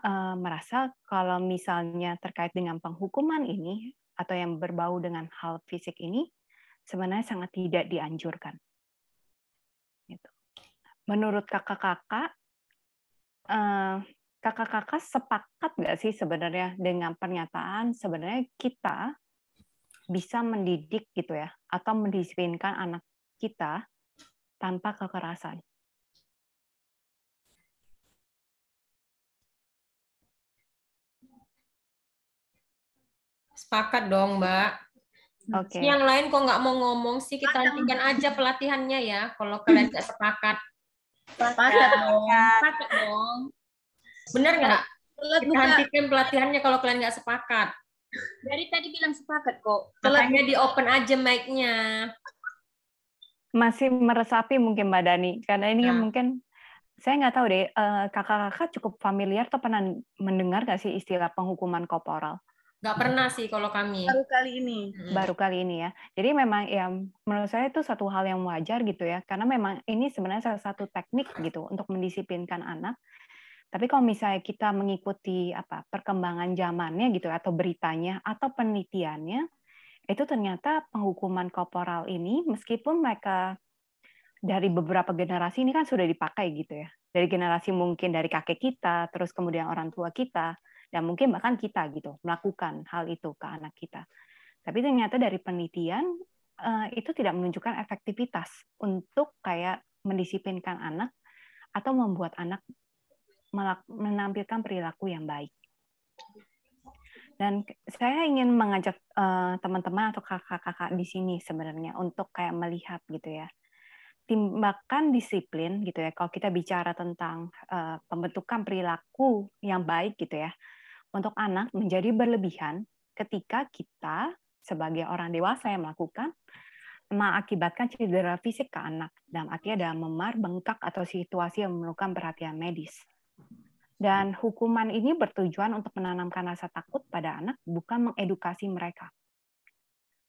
uh, merasa kalau misalnya terkait dengan penghukuman ini atau yang berbau dengan hal fisik ini sebenarnya sangat tidak dianjurkan. Gitu. Menurut kakak-kakak, uh, kakak-kakak sepakat nggak sih sebenarnya dengan pernyataan sebenarnya kita bisa mendidik gitu ya atau mendisiplinkan anak kita tanpa kekerasan? Sepakat dong, Mbak. Oke. Okay. Yang lain kok nggak mau ngomong sih, kita hentikan aja pelatihannya ya, kalau kalian nggak sepakat. Sepakat dong. Sepakat dong. Benar nggak? Kita hentikan pelatihannya kalau kalian nggak sepakat. Dari tadi bilang sepakat kok. Makanya di open aja mic-nya. Masih meresapi mungkin Mbak Dani, karena ini ya. mungkin saya nggak tahu deh, eh, kakak-kakak cukup familiar atau pernah mendengar nggak sih istilah penghukuman korporal? Nggak pernah sih kalau kami. Baru kali ini. Baru kali ini ya. Jadi memang ya menurut saya itu satu hal yang wajar gitu ya. Karena memang ini sebenarnya salah satu teknik gitu untuk mendisiplinkan anak. Tapi kalau misalnya kita mengikuti apa perkembangan zamannya gitu atau beritanya atau penelitiannya, itu ternyata penghukuman korporal ini meskipun mereka dari beberapa generasi ini kan sudah dipakai gitu ya. Dari generasi mungkin dari kakek kita, terus kemudian orang tua kita, dan mungkin bahkan kita gitu melakukan hal itu ke anak kita. Tapi ternyata dari penelitian eh, itu tidak menunjukkan efektivitas untuk kayak mendisiplinkan anak atau membuat anak menampilkan perilaku yang baik. Dan saya ingin mengajak eh, teman-teman atau kakak-kakak di sini sebenarnya untuk kayak melihat gitu ya tindakan disiplin gitu ya kalau kita bicara tentang uh, pembentukan perilaku yang baik gitu ya untuk anak menjadi berlebihan ketika kita sebagai orang dewasa yang melakukan mengakibatkan cedera fisik ke anak dan artinya ada memar, bengkak atau situasi yang memerlukan perhatian medis. Dan hukuman ini bertujuan untuk menanamkan rasa takut pada anak, bukan mengedukasi mereka.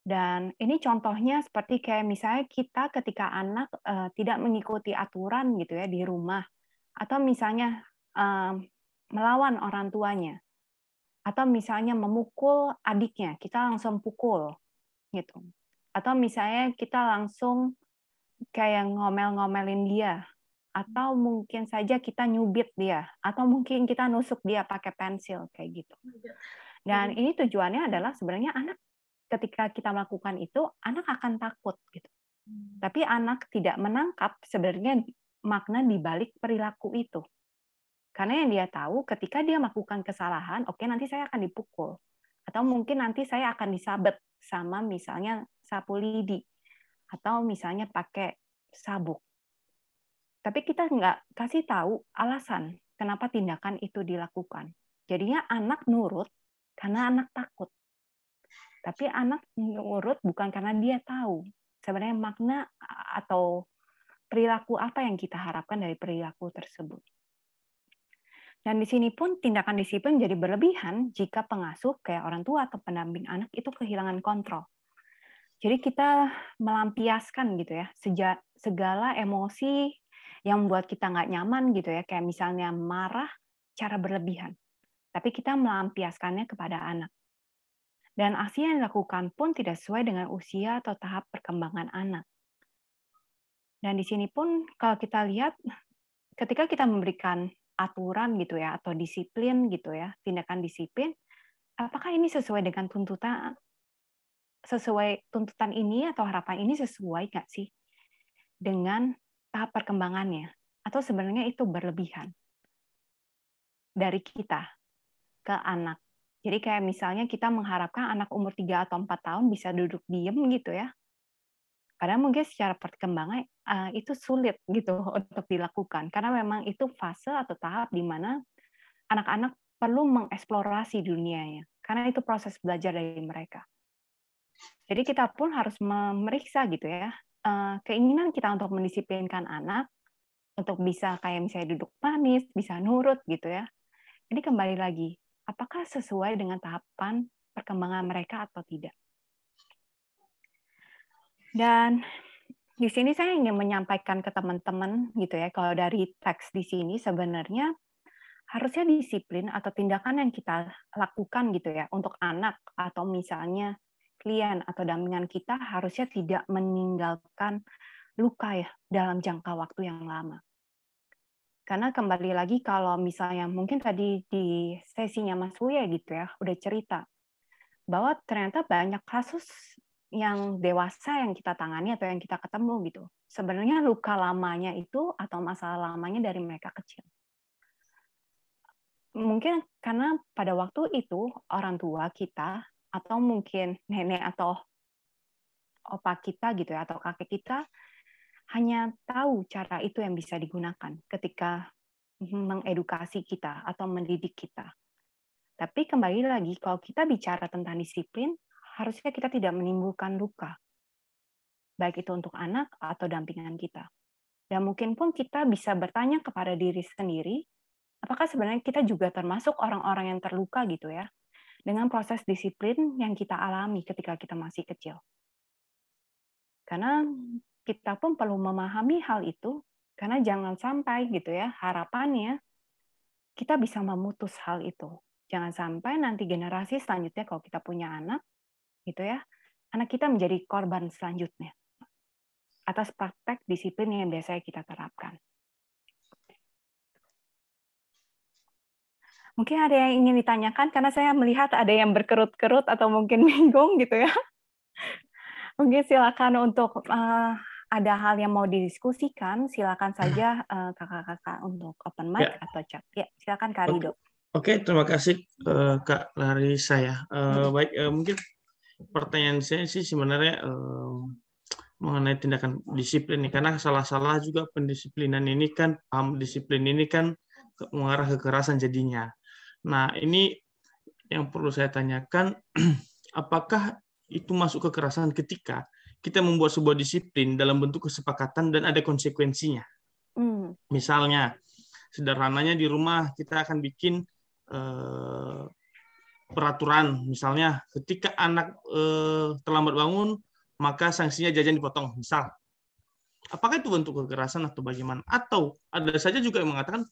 Dan ini contohnya seperti kayak misalnya kita ketika anak uh, tidak mengikuti aturan gitu ya di rumah, atau misalnya uh, melawan orang tuanya, atau misalnya memukul adiknya, kita langsung pukul gitu. Atau misalnya kita langsung kayak ngomel-ngomelin dia atau mungkin saja kita nyubit dia atau mungkin kita nusuk dia pakai pensil kayak gitu. Dan ini tujuannya adalah sebenarnya anak ketika kita melakukan itu anak akan takut gitu. Tapi anak tidak menangkap sebenarnya makna di balik perilaku itu. Karena yang dia tahu ketika dia melakukan kesalahan, oke okay, nanti saya akan dipukul. Atau mungkin nanti saya akan disabet sama misalnya sapu lidi. Atau misalnya pakai sabuk. Tapi kita nggak kasih tahu alasan kenapa tindakan itu dilakukan. Jadinya anak nurut karena anak takut. Tapi anak nurut bukan karena dia tahu sebenarnya makna atau perilaku apa yang kita harapkan dari perilaku tersebut. Dan di sini pun tindakan disiplin jadi berlebihan jika pengasuh kayak orang tua atau pendamping anak itu kehilangan kontrol. Jadi kita melampiaskan gitu ya segala emosi yang membuat kita nggak nyaman gitu ya kayak misalnya marah cara berlebihan. Tapi kita melampiaskannya kepada anak. Dan aksi yang dilakukan pun tidak sesuai dengan usia atau tahap perkembangan anak. Dan di sini pun kalau kita lihat ketika kita memberikan aturan gitu ya atau disiplin gitu ya tindakan disiplin apakah ini sesuai dengan tuntutan sesuai tuntutan ini atau harapan ini sesuai nggak sih dengan tahap perkembangannya atau sebenarnya itu berlebihan dari kita ke anak jadi kayak misalnya kita mengharapkan anak umur 3 atau 4 tahun bisa duduk diem gitu ya Padahal mungkin secara perkembangan uh, itu sulit gitu untuk dilakukan karena memang itu fase atau tahap di mana anak-anak perlu mengeksplorasi dunianya karena itu proses belajar dari mereka. Jadi kita pun harus memeriksa gitu ya uh, keinginan kita untuk mendisiplinkan anak untuk bisa kayak misalnya duduk manis, bisa nurut gitu ya. Ini kembali lagi, apakah sesuai dengan tahapan perkembangan mereka atau tidak? Dan di sini saya ingin menyampaikan ke teman-teman gitu ya, kalau dari teks di sini sebenarnya harusnya disiplin atau tindakan yang kita lakukan gitu ya untuk anak atau misalnya klien atau dampingan kita harusnya tidak meninggalkan luka ya dalam jangka waktu yang lama. Karena kembali lagi kalau misalnya mungkin tadi di sesinya Mas Wuye gitu ya, udah cerita bahwa ternyata banyak kasus yang dewasa yang kita tangani atau yang kita ketemu gitu. Sebenarnya luka lamanya itu atau masalah lamanya dari mereka kecil. Mungkin karena pada waktu itu orang tua kita atau mungkin nenek atau opa kita gitu ya atau kakek kita hanya tahu cara itu yang bisa digunakan ketika mengedukasi kita atau mendidik kita. Tapi kembali lagi, kalau kita bicara tentang disiplin, harusnya kita tidak menimbulkan luka. Baik itu untuk anak atau dampingan kita. Dan mungkin pun kita bisa bertanya kepada diri sendiri, apakah sebenarnya kita juga termasuk orang-orang yang terluka gitu ya, dengan proses disiplin yang kita alami ketika kita masih kecil. Karena kita pun perlu memahami hal itu karena jangan sampai gitu ya harapannya kita bisa memutus hal itu. Jangan sampai nanti generasi selanjutnya kalau kita punya anak gitu ya, anak kita menjadi korban selanjutnya atas praktek disiplin yang biasanya kita terapkan. Mungkin ada yang ingin ditanyakan karena saya melihat ada yang berkerut-kerut atau mungkin bingung gitu ya. Mungkin silakan untuk uh, ada hal yang mau didiskusikan, silakan saja eh, kakak-kakak uh, untuk open mic ya. atau chat. Ya, silakan Kak Rido. Oke, terima kasih uh, Kak Larissa ya. Uh, baik, uh, mungkin pertanyaan saya sih sebenarnya uh, mengenai tindakan disiplin nih, karena salah-salah juga pendisiplinan ini kan, paham disiplin ini kan mengarah kekerasan jadinya. Nah, ini yang perlu saya tanyakan, apakah itu masuk kekerasan ketika kita membuat sebuah disiplin dalam bentuk kesepakatan dan ada konsekuensinya. Hmm. Misalnya, sederhananya di rumah kita akan bikin uh, peraturan, misalnya ketika anak uh, terlambat bangun, maka sanksinya jajan dipotong, misal. Apakah itu bentuk kekerasan atau bagaimana? Atau ada saja juga yang mengatakan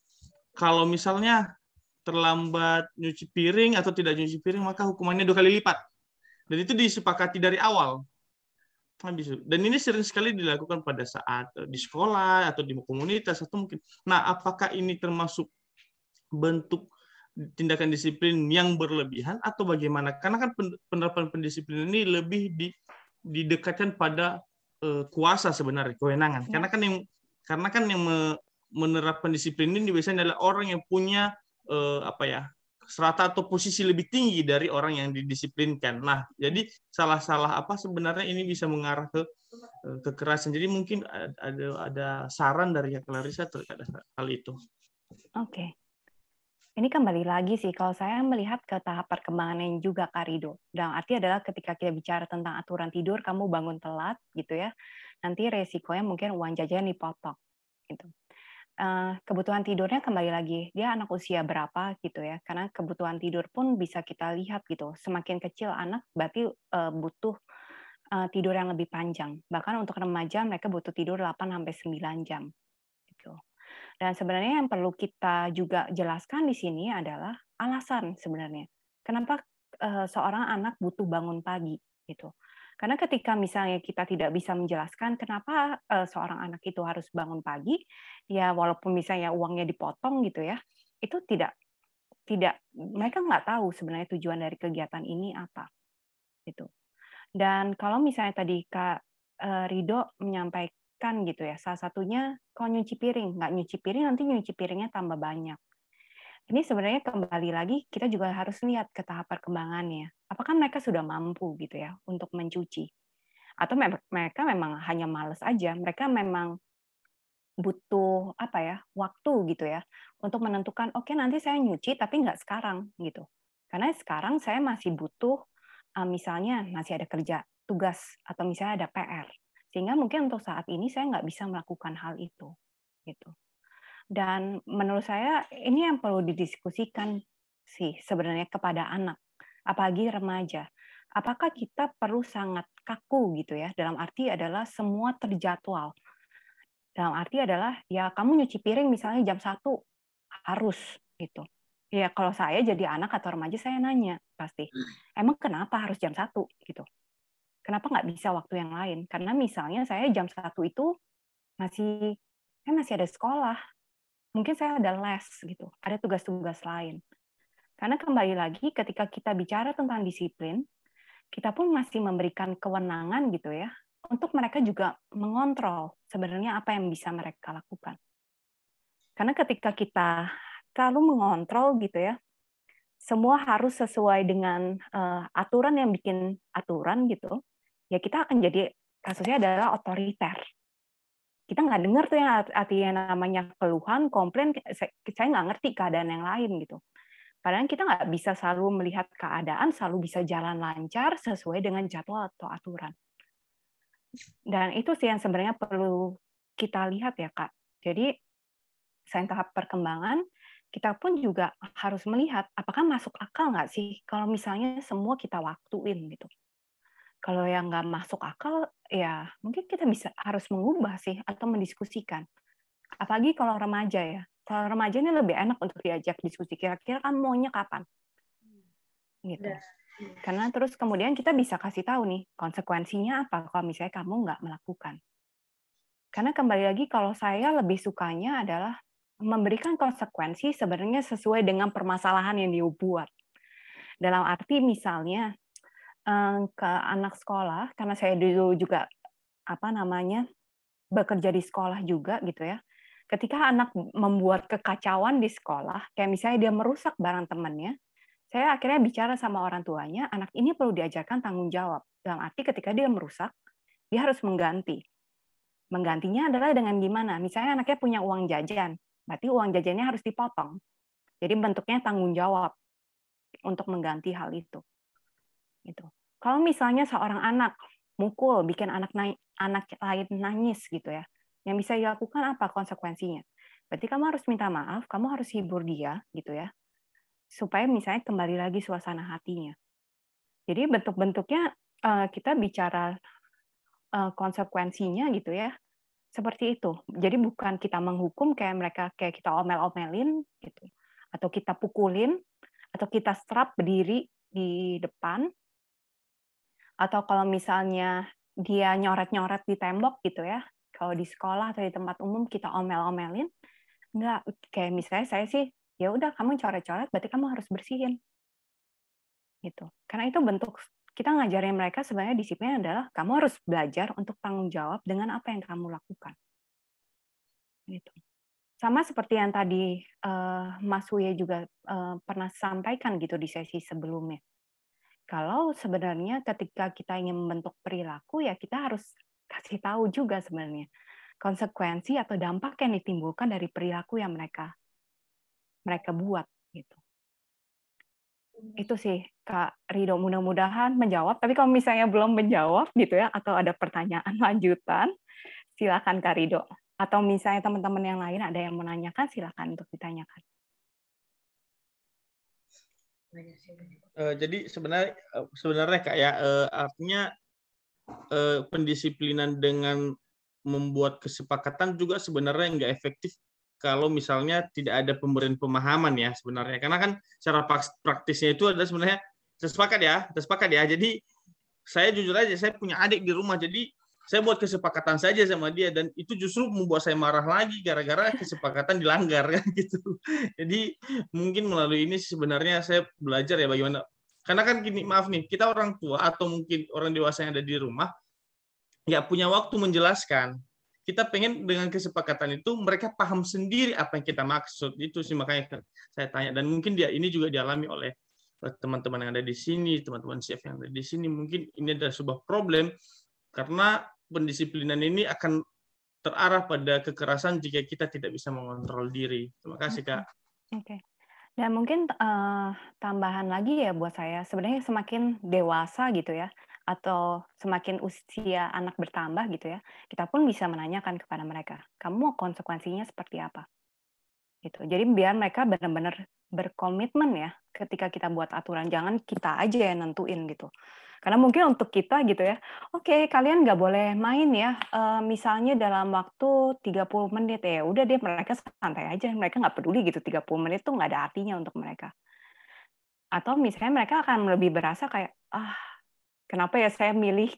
kalau misalnya terlambat nyuci piring atau tidak nyuci piring, maka hukumannya dua kali lipat. Dan itu disepakati dari awal dan ini sering sekali dilakukan pada saat eh, di sekolah atau di komunitas atau mungkin. Nah, apakah ini termasuk bentuk tindakan disiplin yang berlebihan atau bagaimana? Karena kan penerapan pendisiplinan ini lebih di, didekatkan pada uh, kuasa sebenarnya kewenangan. Ya. Karena kan yang karena kan yang menerapkan disiplin ini biasanya adalah orang yang punya uh, apa ya serata atau posisi lebih tinggi dari orang yang didisiplinkan. Nah, jadi salah-salah apa sebenarnya ini bisa mengarah ke eh, kekerasan. Jadi mungkin ada ada saran dari Kak Clarissa terkait hal itu. Oke. Ini kembali lagi sih, kalau saya melihat ke tahap perkembangan yang juga Kak Rido. Dan arti adalah ketika kita bicara tentang aturan tidur, kamu bangun telat gitu ya, nanti resikonya mungkin uang jajan dipotong. Gitu uh, kebutuhan tidurnya kembali lagi dia anak usia berapa gitu ya. Karena kebutuhan tidur pun bisa kita lihat gitu semakin kecil anak berarti uh, butuh uh, tidur yang lebih panjang. Bahkan untuk remaja mereka butuh tidur 8 sampai 9 jam gitu. Dan sebenarnya yang perlu kita juga jelaskan di sini adalah alasan sebenarnya. Kenapa uh, seorang anak butuh bangun pagi gitu karena ketika misalnya kita tidak bisa menjelaskan kenapa uh, seorang anak itu harus bangun pagi, ya walaupun misalnya uangnya dipotong gitu ya, itu tidak tidak mereka nggak tahu sebenarnya tujuan dari kegiatan ini apa gitu. Dan kalau misalnya tadi Kak uh, Rido menyampaikan gitu ya, salah satunya kalau nyuci piring, nggak nyuci piring nanti nyuci piringnya tambah banyak ini sebenarnya kembali lagi kita juga harus lihat ke tahap perkembangannya. Apakah mereka sudah mampu gitu ya untuk mencuci? Atau mereka memang hanya males aja, mereka memang butuh apa ya waktu gitu ya untuk menentukan oke okay, nanti saya nyuci tapi nggak sekarang gitu karena sekarang saya masih butuh uh, misalnya masih ada kerja tugas atau misalnya ada PR sehingga mungkin untuk saat ini saya nggak bisa melakukan hal itu gitu dan menurut saya ini yang perlu didiskusikan sih sebenarnya kepada anak, apalagi remaja. Apakah kita perlu sangat kaku gitu ya? Dalam arti adalah semua terjadwal. Dalam arti adalah ya kamu nyuci piring misalnya jam satu harus gitu. Ya kalau saya jadi anak atau remaja saya nanya pasti, emang kenapa harus jam satu gitu? Kenapa nggak bisa waktu yang lain? Karena misalnya saya jam satu itu masih kan masih ada sekolah, mungkin saya ada les gitu, ada tugas-tugas lain. Karena kembali lagi ketika kita bicara tentang disiplin, kita pun masih memberikan kewenangan gitu ya untuk mereka juga mengontrol sebenarnya apa yang bisa mereka lakukan. Karena ketika kita terlalu mengontrol gitu ya, semua harus sesuai dengan uh, aturan yang bikin aturan gitu, ya kita akan jadi kasusnya adalah otoriter. Kita nggak dengar tuh yang artinya namanya keluhan, komplain, saya, nggak ngerti keadaan yang lain gitu. Padahal kita nggak bisa selalu melihat keadaan, selalu bisa jalan lancar sesuai dengan jadwal atau aturan. Dan itu sih yang sebenarnya perlu kita lihat ya Kak. Jadi selain tahap perkembangan, kita pun juga harus melihat apakah masuk akal nggak sih kalau misalnya semua kita waktuin gitu kalau yang nggak masuk akal ya mungkin kita bisa harus mengubah sih atau mendiskusikan. Apalagi kalau remaja ya. Kalau remaja ini lebih enak untuk diajak diskusi. Kira-kira kan maunya kapan? Gitu. Iya. karena terus kemudian kita bisa kasih tahu nih konsekuensinya apa kalau misalnya kamu nggak melakukan. Karena kembali lagi kalau saya lebih sukanya adalah memberikan konsekuensi sebenarnya sesuai dengan permasalahan yang dibuat. Dalam arti misalnya ke anak sekolah karena saya dulu juga apa namanya bekerja di sekolah juga gitu ya. Ketika anak membuat kekacauan di sekolah, kayak misalnya dia merusak barang temannya, saya akhirnya bicara sama orang tuanya, anak ini perlu diajarkan tanggung jawab. Dalam arti ketika dia merusak, dia harus mengganti. Menggantinya adalah dengan gimana? Misalnya anaknya punya uang jajan, berarti uang jajannya harus dipotong. Jadi bentuknya tanggung jawab untuk mengganti hal itu. Gitu. Kalau misalnya seorang anak mukul, bikin anak naik, anak lain nangis gitu ya, yang bisa dilakukan apa konsekuensinya? Berarti kamu harus minta maaf, kamu harus hibur dia gitu ya, supaya misalnya kembali lagi suasana hatinya. Jadi bentuk-bentuknya eh, kita bicara eh, konsekuensinya gitu ya, seperti itu. Jadi bukan kita menghukum kayak mereka kayak kita omel-omelin gitu, atau kita pukulin, atau kita strap berdiri di depan, atau kalau misalnya dia nyoret-nyoret di tembok gitu ya, kalau di sekolah atau di tempat umum kita omel-omelin, enggak. Kayak misalnya saya sih ya udah kamu coret-coret berarti kamu harus bersihin. Gitu. Karena itu bentuk kita ngajarin mereka sebenarnya disiplin adalah kamu harus belajar untuk tanggung jawab dengan apa yang kamu lakukan. Gitu. Sama seperti yang tadi uh, Mas Uye juga uh, pernah sampaikan gitu di sesi sebelumnya kalau sebenarnya ketika kita ingin membentuk perilaku, ya kita harus kasih tahu juga sebenarnya konsekuensi atau dampak yang ditimbulkan dari perilaku yang mereka mereka buat gitu. Itu sih Kak Rido mudah-mudahan menjawab. Tapi kalau misalnya belum menjawab gitu ya atau ada pertanyaan lanjutan, silakan Kak Rido. Atau misalnya teman-teman yang lain ada yang menanyakan, silakan untuk ditanyakan. Uh, jadi sebenarnya uh, sebenarnya kayak ya uh, artinya uh, pendisiplinan dengan membuat kesepakatan juga sebenarnya nggak efektif kalau misalnya tidak ada pemberian pemahaman ya sebenarnya. Karena kan cara praktisnya itu adalah sebenarnya sepakat ya sepakat ya. Jadi saya jujur aja saya punya adik di rumah. Jadi saya buat kesepakatan saja sama dia dan itu justru membuat saya marah lagi gara-gara kesepakatan dilanggar kan gitu. Jadi mungkin melalui ini sebenarnya saya belajar ya bagaimana karena kan gini maaf nih kita orang tua atau mungkin orang dewasa yang ada di rumah nggak punya waktu menjelaskan. Kita pengen dengan kesepakatan itu mereka paham sendiri apa yang kita maksud itu sih makanya saya tanya dan mungkin dia ini juga dialami oleh teman-teman yang ada di sini, teman-teman chef yang ada di sini mungkin ini adalah sebuah problem karena pendisiplinan ini akan terarah pada kekerasan jika kita tidak bisa mengontrol diri. Terima kasih, Kak. Oke. Okay. Dan mungkin uh, tambahan lagi ya buat saya, sebenarnya semakin dewasa gitu ya, atau semakin usia anak bertambah gitu ya, kita pun bisa menanyakan kepada mereka, kamu konsekuensinya seperti apa? Gitu. Jadi biar mereka benar-benar berkomitmen ya ketika kita buat aturan. Jangan kita aja yang nentuin gitu. Karena mungkin untuk kita gitu ya, oke okay, kalian nggak boleh main ya, uh, misalnya dalam waktu 30 menit. Ya, udah deh mereka santai aja, mereka nggak peduli gitu 30 menit tuh nggak ada artinya untuk mereka. Atau misalnya mereka akan lebih berasa kayak ah kenapa ya saya milih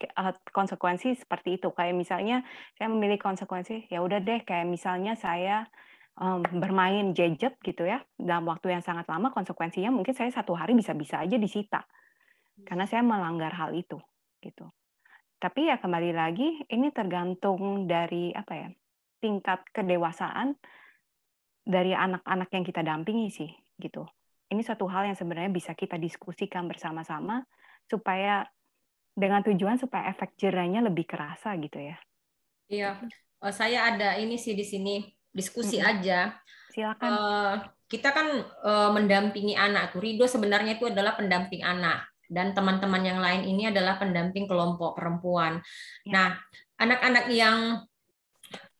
konsekuensi seperti itu? Kayak misalnya saya memilih konsekuensi ya udah deh kayak misalnya saya um, bermain gadget gitu ya dalam waktu yang sangat lama konsekuensinya mungkin saya satu hari bisa-bisa aja disita karena saya melanggar hal itu gitu. Tapi ya kembali lagi ini tergantung dari apa ya tingkat kedewasaan dari anak-anak yang kita dampingi sih gitu. Ini suatu hal yang sebenarnya bisa kita diskusikan bersama-sama supaya dengan tujuan supaya efek jerahnya lebih kerasa gitu ya. Iya, oh, saya ada ini sih di sini diskusi -hmm. aja. Silakan. Uh, kita kan uh, mendampingi anak tuh. Rido sebenarnya itu adalah pendamping anak dan teman-teman yang lain ini adalah pendamping kelompok perempuan. Ya. Nah, anak-anak yang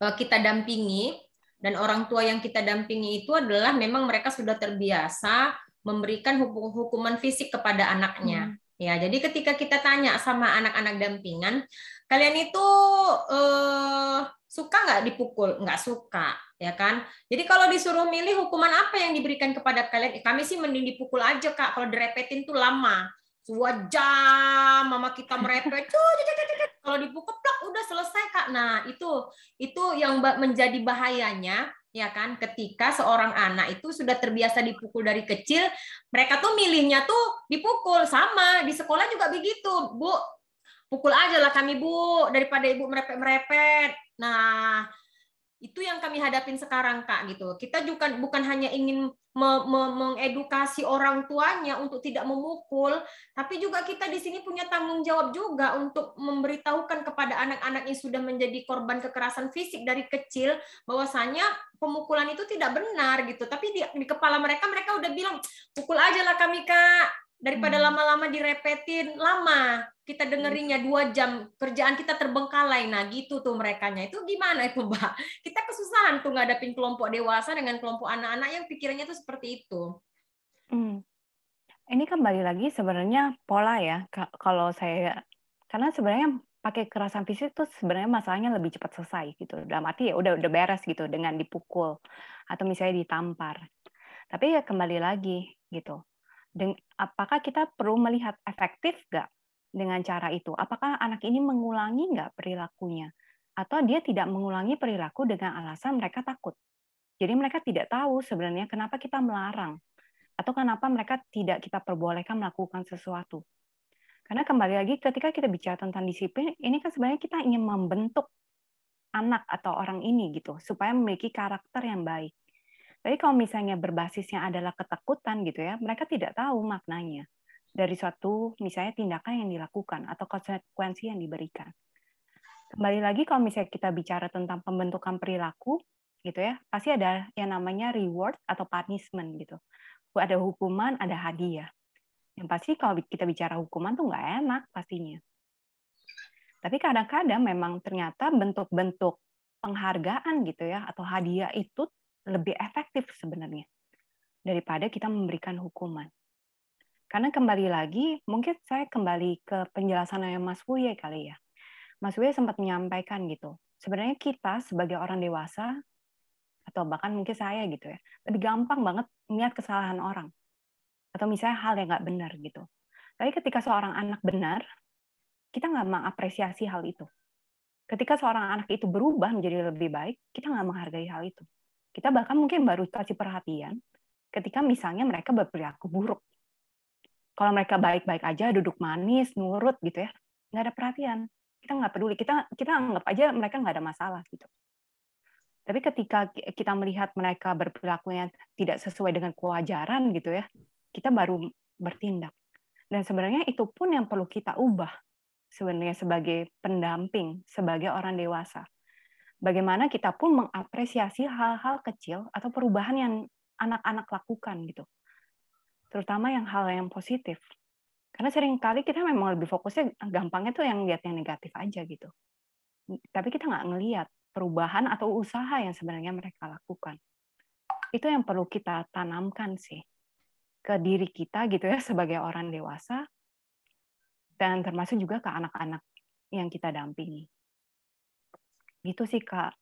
eh, kita dampingi dan orang tua yang kita dampingi itu adalah memang mereka sudah terbiasa memberikan hukuman fisik kepada anaknya. Hmm. Ya, jadi ketika kita tanya sama anak-anak dampingan, kalian itu eh, suka nggak dipukul? Nggak suka, ya kan? Jadi kalau disuruh milih hukuman apa yang diberikan kepada kalian, kami sih mending dipukul aja kak. Kalau direpetin tuh lama dua jam mama kita merepet. Kalau dipukul plak udah selesai kak. Nah itu itu yang menjadi bahayanya ya kan? Ketika seorang anak itu sudah terbiasa dipukul dari kecil mereka tuh milihnya tuh dipukul. Sama di sekolah juga begitu. Bu pukul aja lah kami bu daripada ibu merepet merepet nah itu yang kami hadapin sekarang kak gitu kita juga bukan hanya ingin me me mengedukasi orang tuanya untuk tidak memukul tapi juga kita di sini punya tanggung jawab juga untuk memberitahukan kepada anak-anak yang sudah menjadi korban kekerasan fisik dari kecil bahwasanya pemukulan itu tidak benar gitu tapi di, di kepala mereka mereka udah bilang pukul aja lah kami kak daripada hmm. lama-lama hmm. direpetin lama kita dengerinnya dua jam kerjaan kita terbengkalai. Nah gitu tuh mereka itu gimana itu mbak? Kita kesusahan tuh ngadapin kelompok dewasa dengan kelompok anak-anak yang pikirannya tuh seperti itu. Hmm. ini kembali lagi sebenarnya pola ya. Kalau saya karena sebenarnya pakai kekerasan fisik tuh sebenarnya masalahnya lebih cepat selesai gitu. Dalam arti ya udah udah beres gitu dengan dipukul atau misalnya ditampar. Tapi ya kembali lagi gitu. Apakah kita perlu melihat efektif nggak dengan cara itu? Apakah anak ini mengulangi nggak perilakunya? Atau dia tidak mengulangi perilaku dengan alasan mereka takut? Jadi mereka tidak tahu sebenarnya kenapa kita melarang atau kenapa mereka tidak kita perbolehkan melakukan sesuatu. Karena kembali lagi ketika kita bicara tentang disiplin, ini kan sebenarnya kita ingin membentuk anak atau orang ini gitu supaya memiliki karakter yang baik. Tapi kalau misalnya berbasisnya adalah ketakutan gitu ya, mereka tidak tahu maknanya dari suatu misalnya tindakan yang dilakukan atau konsekuensi yang diberikan. Kembali lagi kalau misalnya kita bicara tentang pembentukan perilaku gitu ya, pasti ada yang namanya reward atau punishment gitu. Ada hukuman, ada hadiah. Yang pasti kalau kita bicara hukuman tuh nggak enak pastinya. Tapi kadang-kadang memang ternyata bentuk-bentuk penghargaan gitu ya atau hadiah itu lebih efektif sebenarnya daripada kita memberikan hukuman. Karena kembali lagi, mungkin saya kembali ke penjelasan yang Mas Wuye kali ya. Mas Wuye sempat menyampaikan gitu, sebenarnya kita sebagai orang dewasa, atau bahkan mungkin saya gitu ya, lebih gampang banget melihat kesalahan orang. Atau misalnya hal yang nggak benar gitu. Tapi ketika seorang anak benar, kita nggak mengapresiasi hal itu. Ketika seorang anak itu berubah menjadi lebih baik, kita nggak menghargai hal itu. Kita bahkan mungkin baru kasih perhatian ketika misalnya mereka berperilaku buruk. Kalau mereka baik-baik aja, duduk manis, nurut gitu ya, nggak ada perhatian. Kita nggak peduli, kita kita anggap aja mereka nggak ada masalah gitu. Tapi ketika kita melihat mereka berperilakunya tidak sesuai dengan kewajaran gitu ya, kita baru bertindak. Dan sebenarnya itu pun yang perlu kita ubah sebenarnya sebagai pendamping, sebagai orang dewasa bagaimana kita pun mengapresiasi hal-hal kecil atau perubahan yang anak-anak lakukan gitu. Terutama yang hal yang positif. Karena sering kali kita memang lebih fokusnya gampangnya tuh yang lihat yang negatif aja gitu. Tapi kita nggak ngelihat perubahan atau usaha yang sebenarnya mereka lakukan. Itu yang perlu kita tanamkan sih ke diri kita gitu ya sebagai orang dewasa dan termasuk juga ke anak-anak yang kita dampingi. Gitu sih Kak.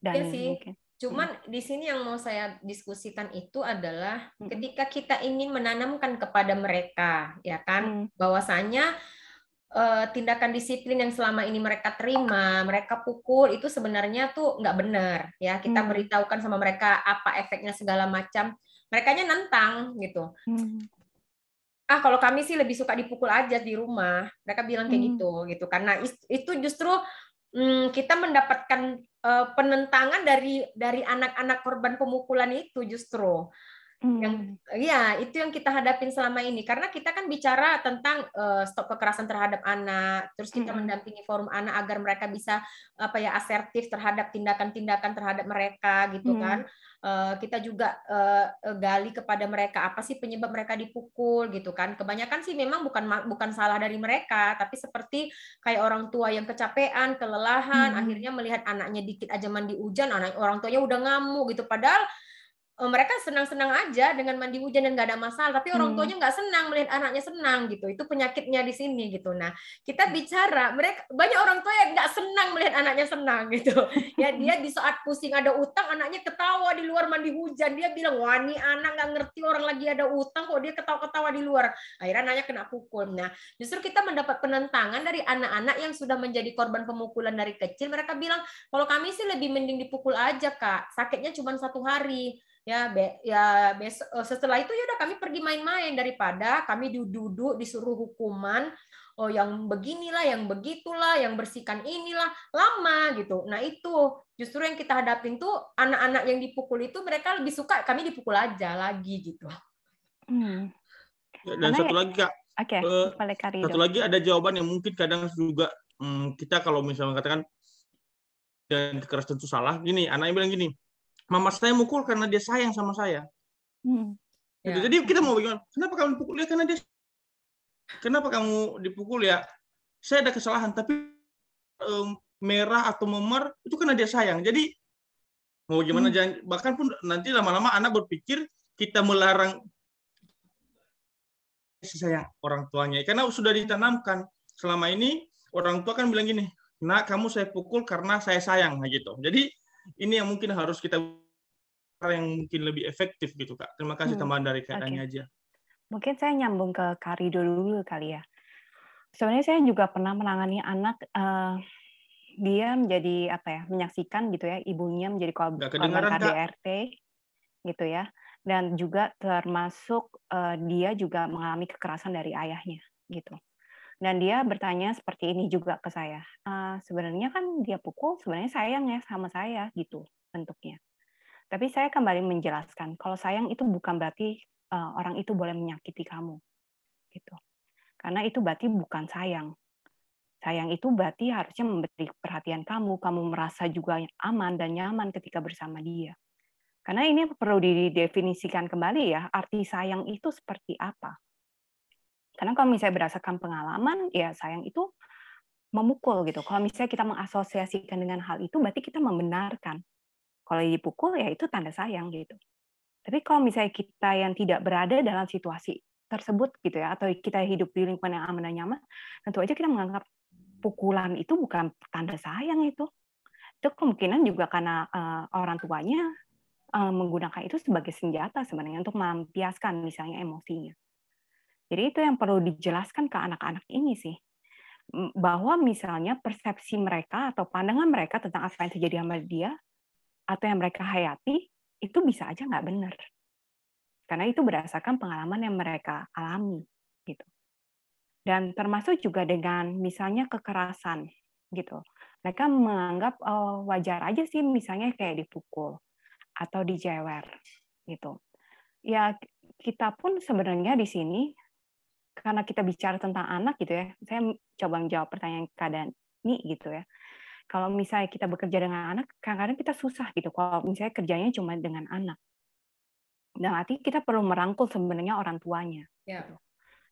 Dan ya sih. mungkin Cuman hmm. di sini yang mau saya diskusikan itu adalah hmm. ketika kita ingin menanamkan kepada mereka, ya kan, hmm. bahwasanya uh, tindakan disiplin yang selama ini mereka terima, mereka pukul itu sebenarnya tuh nggak benar, ya. Kita hmm. beritahukan sama mereka apa efeknya segala macam, mereka nantang gitu. Hmm. Ah, kalau kami sih lebih suka dipukul aja di rumah. Mereka bilang kayak hmm. gitu, gitu. Karena itu justru hmm, kita mendapatkan uh, penentangan dari dari anak-anak korban pemukulan itu justru Hmm. Yang ya itu yang kita hadapin selama ini karena kita kan bicara tentang uh, stop kekerasan terhadap anak, terus kita hmm. mendampingi forum anak agar mereka bisa apa ya asertif terhadap tindakan-tindakan terhadap mereka gitu hmm. kan. Uh, kita juga uh, gali kepada mereka apa sih penyebab mereka dipukul gitu kan. Kebanyakan sih memang bukan bukan salah dari mereka, tapi seperti kayak orang tua yang kecapean, kelelahan, hmm. akhirnya melihat anaknya dikit aja mandi hujan, anak orang tuanya udah ngamuk gitu padahal mereka senang-senang aja dengan mandi hujan dan nggak ada masalah, tapi orang hmm. tuanya nggak senang melihat anaknya senang gitu. Itu penyakitnya di sini gitu. Nah, kita bicara mereka banyak orang tua yang nggak senang melihat anaknya senang gitu. Ya dia di saat pusing ada utang, anaknya ketawa di luar mandi hujan. Dia bilang, wah ini anak nggak ngerti orang lagi ada utang kok dia ketawa-ketawa di luar. Akhirnya anaknya kena pukul. Nah, justru kita mendapat penentangan dari anak-anak yang sudah menjadi korban pemukulan dari kecil. Mereka bilang, kalau kami sih lebih mending dipukul aja kak. Sakitnya cuma satu hari ya be, ya besok eh, setelah itu ya udah kami pergi main-main daripada kami duduk-duduk disuruh hukuman. Oh yang beginilah yang begitulah yang bersihkan inilah. Lama gitu. Nah itu justru yang kita hadapin tuh anak-anak yang dipukul itu mereka lebih suka kami dipukul aja lagi gitu. Hmm. dan Karena satu ya, lagi kak. Okay, uh, satu lagi ada jawaban yang mungkin kadang juga um, kita kalau misalnya katakan dan kekerasan itu salah. Gini anaknya bilang gini mama saya mukul karena dia sayang sama saya. Hmm. Gitu. Ya. Jadi kita mau bagaimana? Kenapa kamu dipukul dia karena dia Kenapa kamu dipukul ya? Saya ada kesalahan, tapi um, merah atau memar itu karena dia sayang. Jadi mau gimana hmm. jangan bahkan pun nanti lama-lama anak berpikir kita melarang sayang orang tuanya karena sudah ditanamkan selama ini orang tua kan bilang gini, "Nak, kamu saya pukul karena saya sayang." Nah gitu. Jadi ini yang mungkin harus kita yang mungkin lebih efektif gitu kak. Terima kasih hmm. tambahan dari kak okay. aja. Mungkin saya nyambung ke Karido dulu kali ya. Sebenarnya saya juga pernah menangani anak uh, dia menjadi apa ya menyaksikan gitu ya ibunya menjadi korban KDRT kak. gitu ya dan juga termasuk uh, dia juga mengalami kekerasan dari ayahnya gitu dan dia bertanya seperti ini juga ke saya uh, sebenarnya kan dia pukul sebenarnya sayang ya sama saya gitu bentuknya. Tapi saya kembali menjelaskan kalau sayang itu bukan berarti uh, orang itu boleh menyakiti kamu gitu. Karena itu berarti bukan sayang. Sayang itu berarti harusnya memberi perhatian kamu kamu merasa juga aman dan nyaman ketika bersama dia. Karena ini perlu didefinisikan kembali ya arti sayang itu seperti apa karena kalau misalnya berdasarkan pengalaman, ya sayang itu memukul gitu. Kalau misalnya kita mengasosiasikan dengan hal itu, berarti kita membenarkan. Kalau dipukul, ya itu tanda sayang gitu. Tapi kalau misalnya kita yang tidak berada dalam situasi tersebut gitu ya, atau kita hidup di lingkungan yang aman dan nyaman, tentu aja kita menganggap pukulan itu bukan tanda sayang itu. Itu kemungkinan juga karena uh, orang tuanya uh, menggunakan itu sebagai senjata sebenarnya untuk melampiaskan misalnya emosinya. Jadi itu yang perlu dijelaskan ke anak-anak ini sih. Bahwa misalnya persepsi mereka atau pandangan mereka tentang apa yang terjadi sama dia atau yang mereka hayati itu bisa aja nggak benar. Karena itu berdasarkan pengalaman yang mereka alami gitu. Dan termasuk juga dengan misalnya kekerasan gitu. Mereka menganggap oh, wajar aja sih misalnya kayak dipukul atau dijewer gitu. Ya kita pun sebenarnya di sini karena kita bicara tentang anak gitu ya, saya coba menjawab pertanyaan keadaan ini gitu ya. Kalau misalnya kita bekerja dengan anak, kadang-kadang kita susah gitu. Kalau misalnya kerjanya cuma dengan anak, dan arti kita perlu merangkul sebenarnya orang tuanya. Ya. Gitu.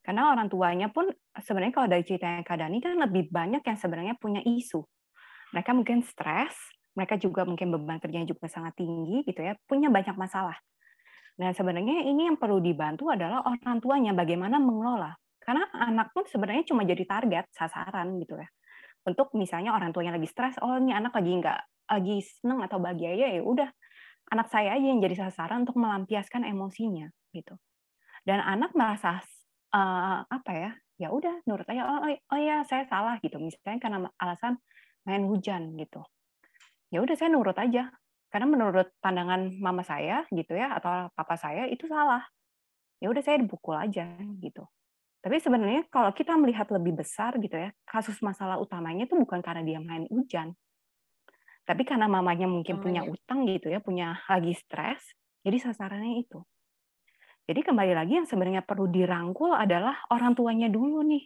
Karena orang tuanya pun sebenarnya kalau dari cerita yang keadaan ini kan lebih banyak yang sebenarnya punya isu. Mereka mungkin stres, mereka juga mungkin beban kerjanya juga sangat tinggi gitu ya, punya banyak masalah. Nah, sebenarnya ini yang perlu dibantu adalah orang tuanya bagaimana mengelola. Karena anak pun sebenarnya cuma jadi target, sasaran gitu ya. Untuk misalnya orang tuanya lagi stres, oh ini anak lagi nggak lagi seneng atau bahagia ya, ya udah anak saya aja yang jadi sasaran untuk melampiaskan emosinya gitu. Dan anak merasa uh, apa ya? Ya udah nurut aja oh, oh, oh ya saya salah gitu. Misalnya karena alasan main hujan gitu. Ya udah saya nurut aja karena menurut pandangan mama saya gitu ya atau papa saya itu salah. Ya udah saya dipukul aja gitu. Tapi sebenarnya kalau kita melihat lebih besar gitu ya kasus masalah utamanya itu bukan karena dia main hujan. Tapi karena mamanya mungkin punya utang gitu ya punya lagi stres jadi sasarannya itu. Jadi kembali lagi yang sebenarnya perlu dirangkul adalah orang tuanya dulu nih.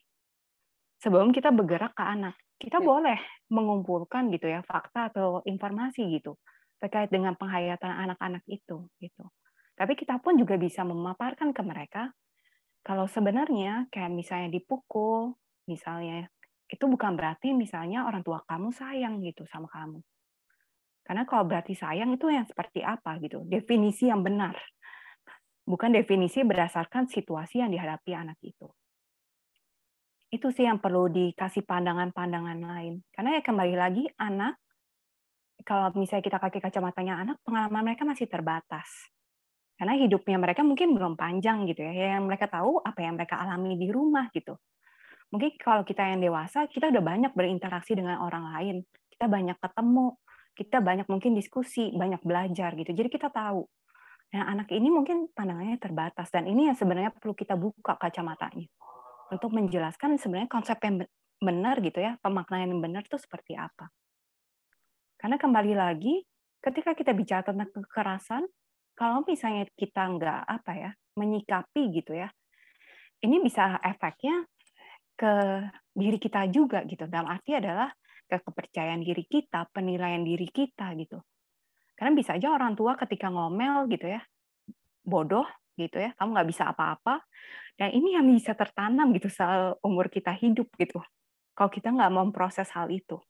Sebelum kita bergerak ke anak. Kita boleh mengumpulkan gitu ya fakta atau informasi gitu terkait dengan penghayatan anak-anak itu gitu. Tapi kita pun juga bisa memaparkan ke mereka kalau sebenarnya kayak misalnya dipukul, misalnya itu bukan berarti misalnya orang tua kamu sayang gitu sama kamu. Karena kalau berarti sayang itu yang seperti apa gitu, definisi yang benar. Bukan definisi berdasarkan situasi yang dihadapi anak itu. Itu sih yang perlu dikasih pandangan-pandangan lain. Karena ya kembali lagi anak kalau misalnya kita pakai kacamatanya anak, pengalaman mereka masih terbatas. Karena hidupnya mereka mungkin belum panjang gitu ya. Yang mereka tahu apa yang mereka alami di rumah gitu. Mungkin kalau kita yang dewasa, kita udah banyak berinteraksi dengan orang lain. Kita banyak ketemu, kita banyak mungkin diskusi, banyak belajar gitu. Jadi kita tahu. Nah, anak ini mungkin pandangannya terbatas dan ini yang sebenarnya perlu kita buka kacamatanya untuk menjelaskan sebenarnya konsep yang benar gitu ya, pemaknaan yang benar itu seperti apa. Karena kembali lagi, ketika kita bicara tentang kekerasan, kalau misalnya kita nggak apa ya menyikapi gitu ya, ini bisa efeknya ke diri kita juga gitu. Dalam arti adalah ke kepercayaan diri kita, penilaian diri kita gitu. Karena bisa aja orang tua ketika ngomel gitu ya, bodoh gitu ya, kamu nggak bisa apa-apa. Dan ini yang bisa tertanam gitu soal umur kita hidup gitu. Kalau kita nggak memproses hal itu.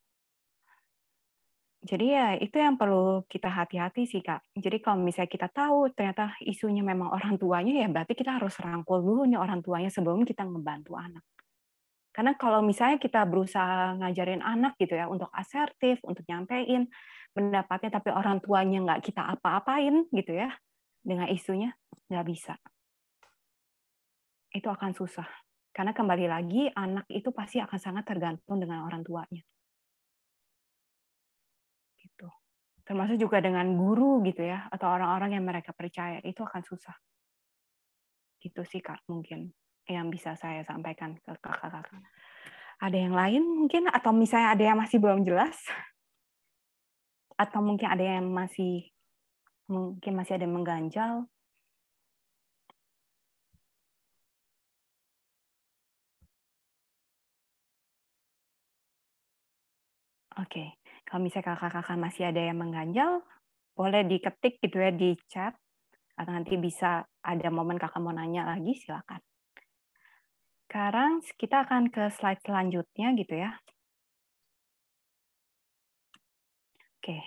Jadi ya itu yang perlu kita hati-hati sih Kak. Jadi kalau misalnya kita tahu ternyata isunya memang orang tuanya ya berarti kita harus rangkul dulu nih orang tuanya sebelum kita membantu anak. Karena kalau misalnya kita berusaha ngajarin anak gitu ya untuk asertif, untuk nyampein pendapatnya tapi orang tuanya nggak kita apa-apain gitu ya dengan isunya nggak bisa. Itu akan susah. Karena kembali lagi anak itu pasti akan sangat tergantung dengan orang tuanya. Termasuk juga dengan guru gitu ya atau orang-orang yang mereka percaya itu akan susah. Gitu sih kak mungkin yang bisa saya sampaikan ke kakak-kakak. Ada yang lain mungkin? Atau misalnya ada yang masih belum jelas? Atau mungkin ada yang masih mungkin masih ada yang mengganjal? Oke, kalau misalnya kakak-kakak masih ada yang mengganjal, boleh diketik gitu ya di chat, atau nanti bisa ada momen kakak mau nanya lagi, silakan. Sekarang kita akan ke slide selanjutnya gitu ya. Oke.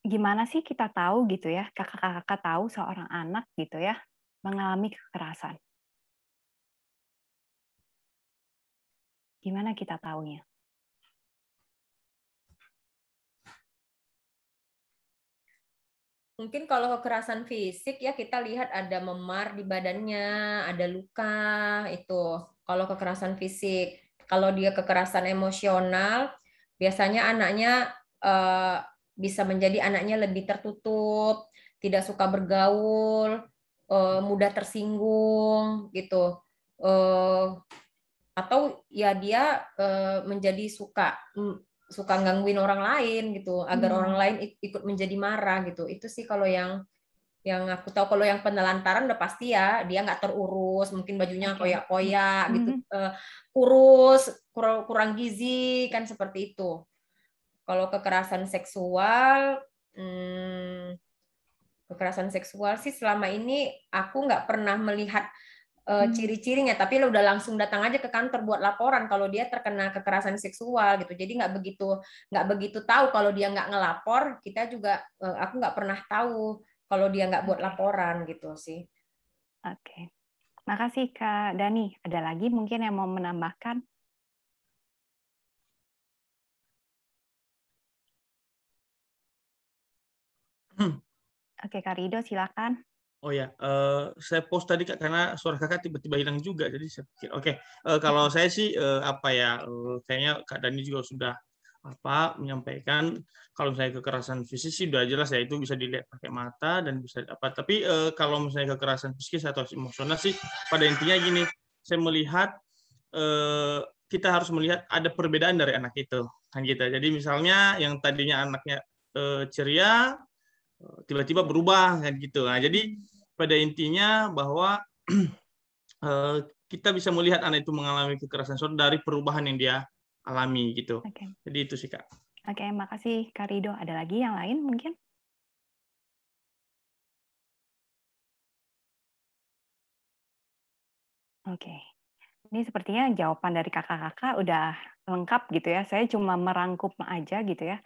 Gimana sih kita tahu gitu ya, kakak-kakak tahu seorang anak gitu ya, mengalami kekerasan? Gimana kita tahunya? Mungkin kalau kekerasan fisik ya kita lihat ada memar di badannya, ada luka itu. Kalau kekerasan fisik, kalau dia kekerasan emosional, biasanya anaknya uh, bisa menjadi anaknya lebih tertutup, tidak suka bergaul, uh, mudah tersinggung gitu. Uh, atau ya dia menjadi suka suka gangguin orang lain gitu agar hmm. orang lain ikut menjadi marah gitu itu sih kalau yang yang aku tahu kalau yang penelantaran udah pasti ya dia nggak terurus mungkin bajunya koyak-koyak gitu hmm. uh, kurus kurang kurang gizi kan seperti itu kalau kekerasan seksual hmm, kekerasan seksual sih selama ini aku nggak pernah melihat uh, ciri-cirinya tapi lo udah langsung datang aja ke kantor buat laporan kalau dia terkena kekerasan seksual gitu jadi nggak begitu nggak begitu tahu kalau dia nggak ngelapor kita juga uh, aku nggak pernah tahu kalau dia nggak buat laporan gitu sih. Oke. Makasih Kak Dani. Ada lagi mungkin yang mau menambahkan? Oke, Kak Rido, silakan. Oh ya, uh, saya post tadi kak karena suara kakak tiba-tiba hilang juga, jadi saya pikir oke. Okay. Uh, eh, kalau saya sih uh, apa ya, uh, kayaknya kak Dani juga sudah apa menyampaikan kalau misalnya kekerasan fisik sih sudah jelas ya itu bisa dilihat pakai mata dan bisa apa tapi uh, kalau misalnya kekerasan fisik atau emosional sih pada intinya gini saya melihat uh, kita harus melihat ada perbedaan dari anak itu kan gitu jadi misalnya yang tadinya anaknya uh, ceria tiba-tiba berubah kan gitu nah jadi pada intinya bahwa eh, kita bisa melihat anak itu mengalami kekerasan seksual dari perubahan yang dia alami gitu. Okay. Jadi itu sih kak. Oke, okay, makasih Kak Rido. Ada lagi yang lain mungkin? Oke. Okay. Ini sepertinya jawaban dari kakak-kakak udah lengkap gitu ya. Saya cuma merangkup aja gitu ya.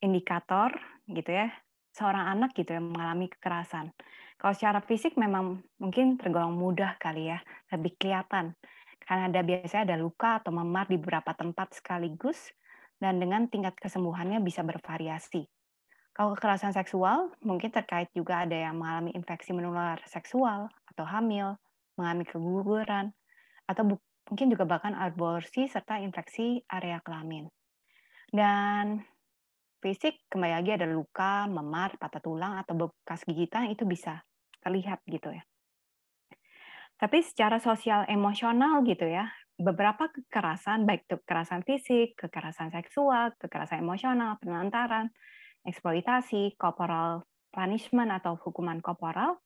Indikator gitu ya. Seorang anak gitu yang mengalami kekerasan. Kalau secara fisik memang mungkin tergolong mudah kali ya, lebih kelihatan. Karena ada biasanya ada luka atau memar di beberapa tempat sekaligus, dan dengan tingkat kesembuhannya bisa bervariasi. Kalau kekerasan seksual, mungkin terkait juga ada yang mengalami infeksi menular seksual, atau hamil, mengalami keguguran, atau mungkin juga bahkan aborsi serta infeksi area kelamin. Dan fisik kembali lagi ada luka, memar, patah tulang atau bekas gigitan itu bisa terlihat gitu ya. Tapi secara sosial emosional gitu ya, beberapa kekerasan baik itu kekerasan fisik, kekerasan seksual, kekerasan emosional, penelantaran, eksploitasi, corporal punishment atau hukuman korporal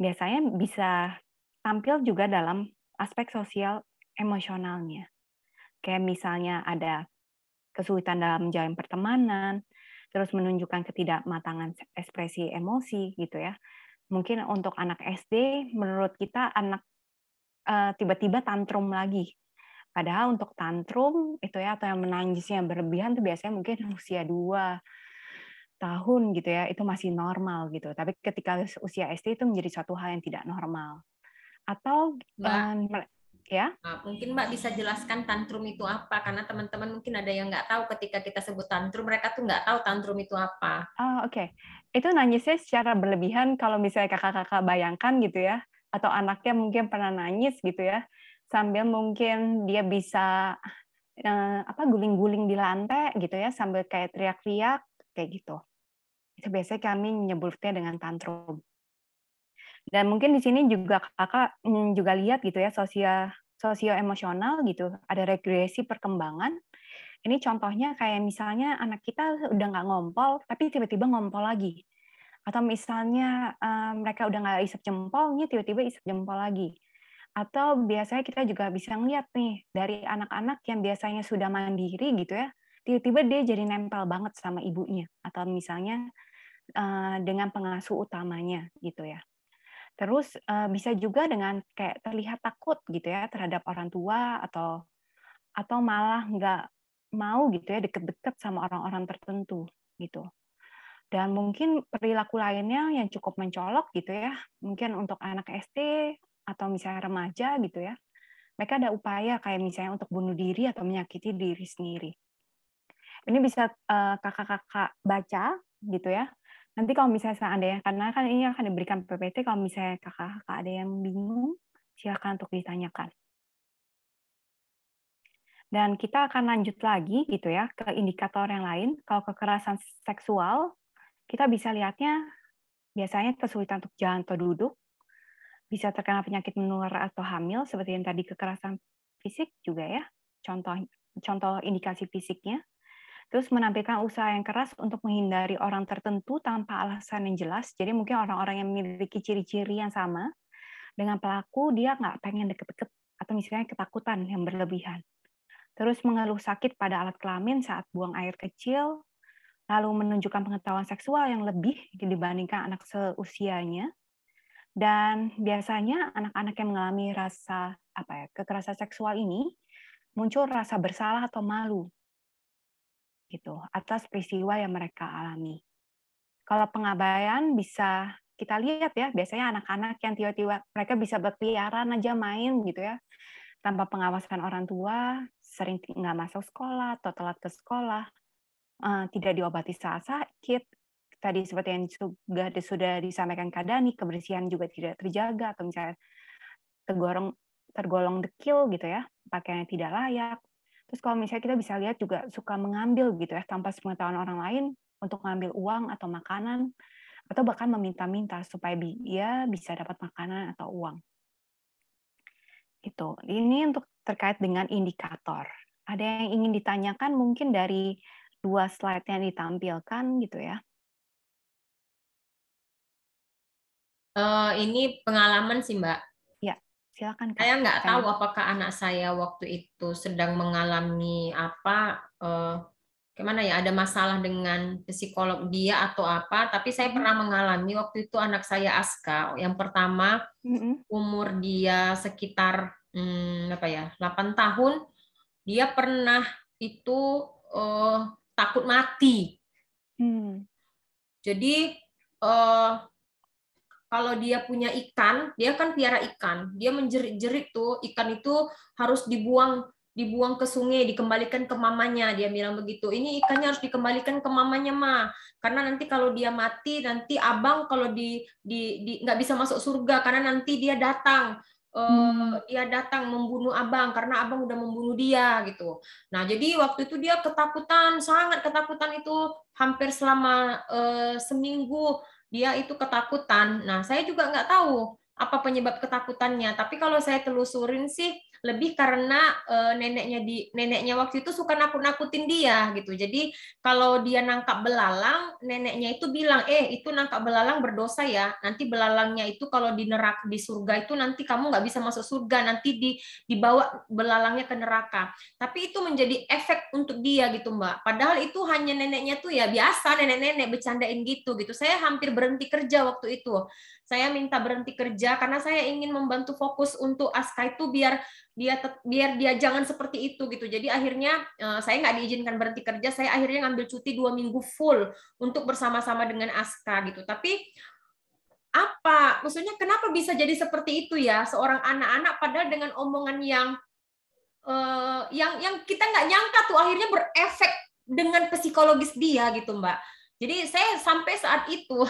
biasanya bisa tampil juga dalam aspek sosial emosionalnya. Kayak misalnya ada kesulitan dalam menjalin pertemanan, terus menunjukkan ketidakmatangan ekspresi emosi gitu ya. Mungkin untuk anak SD, menurut kita anak uh, tiba-tiba tantrum lagi. Padahal untuk tantrum itu ya atau yang menangisnya berlebihan itu biasanya mungkin usia dua tahun gitu ya itu masih normal gitu. Tapi ketika usia SD itu menjadi suatu hal yang tidak normal. Atau Mbak, ya. Nah, mungkin Mbak bisa jelaskan tantrum itu apa karena teman-teman mungkin ada yang nggak tahu ketika kita sebut tantrum mereka tuh nggak tahu tantrum itu apa. Oh, oke. Okay. Itu nangisnya secara berlebihan kalau misalnya kakak-kakak bayangkan gitu ya atau anaknya mungkin pernah nangis gitu ya sambil mungkin dia bisa eh, apa guling-guling di lantai gitu ya sambil kayak teriak-teriak kayak gitu. Itu biasanya kami menyebutnya dengan tantrum. Dan mungkin di sini juga kakak mm, juga lihat gitu ya sosial sosio emosional gitu, ada regresi perkembangan. Ini contohnya kayak misalnya anak kita udah nggak ngompol, tapi tiba-tiba ngompol lagi. Atau misalnya um, mereka udah nggak isap jempolnya, tiba-tiba isap jempol lagi. Atau biasanya kita juga bisa ngeliat nih, dari anak-anak yang biasanya sudah mandiri gitu ya, tiba-tiba dia jadi nempel banget sama ibunya. Atau misalnya uh, dengan pengasuh utamanya gitu ya. Terus uh, bisa juga dengan kayak terlihat takut gitu ya terhadap orang tua atau atau malah nggak mau gitu ya deket-deket sama orang-orang tertentu gitu. Dan mungkin perilaku lainnya yang cukup mencolok gitu ya, mungkin untuk anak SD atau misalnya remaja gitu ya, mereka ada upaya kayak misalnya untuk bunuh diri atau menyakiti diri sendiri. Ini bisa eh, kakak-kakak uh, baca gitu ya, Nanti kalau misalnya yang karena kan ini akan diberikan PPT, kalau misalnya kakak-kakak ada yang bingung, silakan untuk ditanyakan. Dan kita akan lanjut lagi gitu ya ke indikator yang lain. Kalau kekerasan seksual, kita bisa lihatnya biasanya kesulitan untuk jalan atau duduk, bisa terkena penyakit menular atau hamil seperti yang tadi kekerasan fisik juga ya. Contoh contoh indikasi fisiknya terus menampilkan usaha yang keras untuk menghindari orang tertentu tanpa alasan yang jelas. Jadi mungkin orang-orang yang memiliki ciri-ciri yang sama dengan pelaku, dia nggak pengen deket-deket atau misalnya ketakutan yang berlebihan. Terus mengeluh sakit pada alat kelamin saat buang air kecil, lalu menunjukkan pengetahuan seksual yang lebih dibandingkan anak seusianya. Dan biasanya anak-anak yang mengalami rasa apa ya kekerasan seksual ini muncul rasa bersalah atau malu gitu atas peristiwa yang mereka alami. Kalau pengabaian bisa kita lihat ya biasanya anak-anak yang tiba-tiba mereka bisa berkeliaran aja main gitu ya tanpa pengawasan orang tua sering nggak masuk sekolah atau telat ke sekolah uh, tidak diobati saat sakit tadi seperti yang juga sudah disampaikan Kak Dani kebersihan juga tidak terjaga atau misalnya tergolong tergolong dekil gitu ya pakaiannya tidak layak terus kalau misalnya kita bisa lihat juga suka mengambil gitu ya tanpa sepengetahuan orang lain untuk mengambil uang atau makanan atau bahkan meminta-minta supaya dia bisa dapat makanan atau uang. Itu. Ini untuk terkait dengan indikator. Ada yang ingin ditanyakan mungkin dari dua slide yang ditampilkan gitu ya. Uh, ini pengalaman sih Mbak. Silakan. Kak. Saya nggak tahu apakah anak saya waktu itu sedang mengalami apa uh, gimana ya ada masalah dengan psikolog dia atau apa tapi saya pernah mengalami waktu itu anak saya Aska yang pertama umur dia sekitar hmm, apa ya 8 tahun dia pernah itu uh, takut mati hmm. jadi uh, kalau dia punya ikan, dia kan piara ikan, dia menjerit-jerit tuh ikan itu harus dibuang dibuang ke sungai, dikembalikan ke mamanya. Dia bilang begitu. Ini ikannya harus dikembalikan ke mamanya, Ma. Karena nanti kalau dia mati, nanti abang kalau di di, di nggak bisa masuk surga karena nanti dia datang uh, dia datang membunuh abang karena abang udah membunuh dia gitu. Nah jadi waktu itu dia ketakutan, sangat ketakutan itu hampir selama uh, seminggu dia itu ketakutan. Nah saya juga nggak tahu apa penyebab ketakutannya. Tapi kalau saya telusurin sih lebih karena uh, neneknya di neneknya waktu itu suka nakut-nakutin dia gitu. Jadi kalau dia nangkap belalang, neneknya itu bilang, "Eh, itu nangkap belalang berdosa ya. Nanti belalangnya itu kalau di neraka di surga itu nanti kamu nggak bisa masuk surga, nanti di dibawa belalangnya ke neraka." Tapi itu menjadi efek untuk dia gitu, Mbak. Padahal itu hanya neneknya tuh ya biasa nenek-nenek bercandain gitu gitu. Saya hampir berhenti kerja waktu itu saya minta berhenti kerja karena saya ingin membantu fokus untuk Aska itu biar dia biar dia jangan seperti itu gitu. Jadi akhirnya uh, saya nggak diizinkan berhenti kerja, saya akhirnya ngambil cuti dua minggu full untuk bersama-sama dengan Aska gitu. Tapi apa maksudnya kenapa bisa jadi seperti itu ya seorang anak-anak padahal dengan omongan yang uh, yang yang kita nggak nyangka tuh akhirnya berefek dengan psikologis dia gitu mbak jadi saya sampai saat itu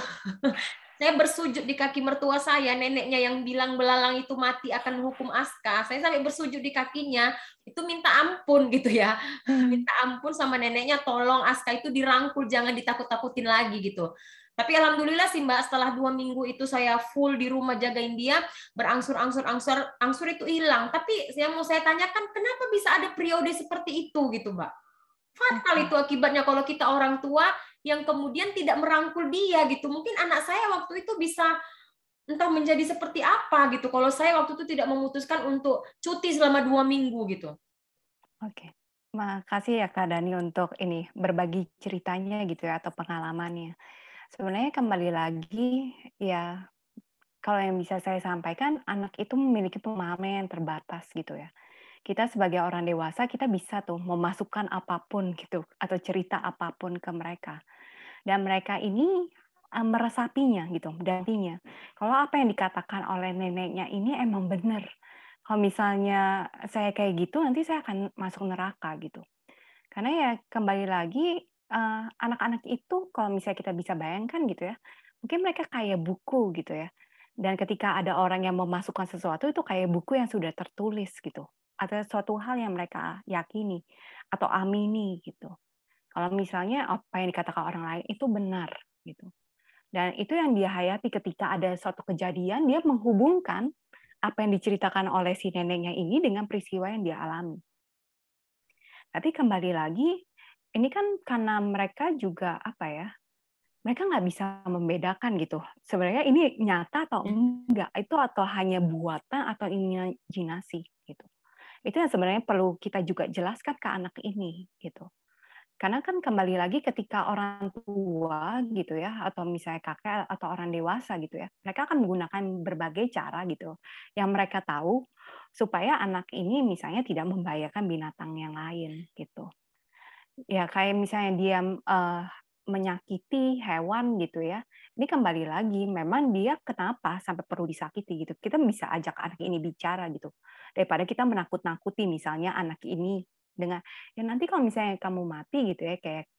saya bersujud di kaki mertua saya, neneknya yang bilang belalang itu mati akan menghukum Aska. Saya sampai bersujud di kakinya, itu minta ampun gitu ya. Hmm. Minta ampun sama neneknya, tolong Aska itu dirangkul, jangan ditakut-takutin lagi gitu. Tapi alhamdulillah sih Mbak, setelah dua minggu itu saya full di rumah jagain dia, berangsur-angsur angsur angsur itu hilang. Tapi yang mau saya tanyakan, kenapa bisa ada periode seperti itu gitu Mbak? Fatal itu akibatnya kalau kita orang tua yang kemudian tidak merangkul dia gitu. Mungkin anak saya waktu itu bisa entah menjadi seperti apa gitu. Kalau saya waktu itu tidak memutuskan untuk cuti selama dua minggu gitu. Oke, makasih ya Kak Dani untuk ini berbagi ceritanya gitu ya atau pengalamannya. Sebenarnya kembali lagi ya kalau yang bisa saya sampaikan anak itu memiliki pemahaman yang terbatas gitu ya kita sebagai orang dewasa kita bisa tuh memasukkan apa pun gitu atau cerita apa pun ke mereka. Dan mereka ini uh, meresapinya gitu dantinya kalau apa yang dikatakan oleh neneknya ini emang benar. Kalau misalnya saya kayak gitu nanti saya akan masuk neraka gitu. Karena ya kembali lagi anak-anak uh, itu kalau misalnya kita bisa bayangkan gitu ya mungkin mereka kayak buku gitu ya. Dan ketika ada orang yang memasukkan sesuatu itu kayak buku yang sudah tertulis gitu ada suatu hal yang mereka yakini atau amini gitu. Kalau misalnya apa yang dikatakan orang lain itu benar gitu. Dan itu yang dia hayati ketika ada suatu kejadian, dia menghubungkan apa yang diceritakan oleh si neneknya ini dengan peristiwa yang dia alami. Tapi kembali lagi, ini kan karena mereka juga apa ya, mereka nggak bisa membedakan gitu. Sebenarnya ini nyata atau enggak, itu atau hanya buatan atau imajinasi itu yang sebenarnya perlu kita juga jelaskan ke anak ini gitu karena kan kembali lagi ketika orang tua gitu ya atau misalnya kakek atau orang dewasa gitu ya mereka akan menggunakan berbagai cara gitu yang mereka tahu supaya anak ini misalnya tidak membahayakan binatang yang lain gitu ya kayak misalnya dia uh, menyakiti hewan gitu ya. Ini kembali lagi, memang dia kenapa sampai perlu disakiti gitu. Kita bisa ajak anak ini bicara gitu. Daripada kita menakut-nakuti misalnya anak ini dengan ya nanti kalau misalnya kamu mati gitu ya kayak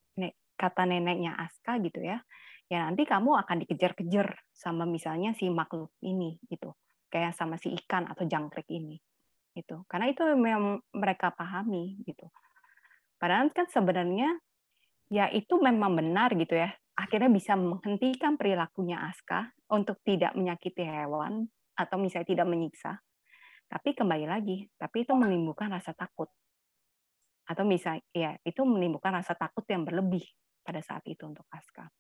kata neneknya Aska gitu ya. Ya nanti kamu akan dikejar-kejar sama misalnya si makhluk ini gitu. Kayak sama si ikan atau jangkrik ini. Gitu. Karena itu yang mereka pahami gitu. Padahal kan sebenarnya ya itu memang benar gitu ya. Akhirnya bisa menghentikan perilakunya Aska untuk tidak menyakiti hewan atau misalnya tidak menyiksa. Tapi kembali lagi, tapi itu menimbulkan rasa takut. Atau misalnya ya itu menimbulkan rasa takut yang berlebih pada saat itu untuk Aska.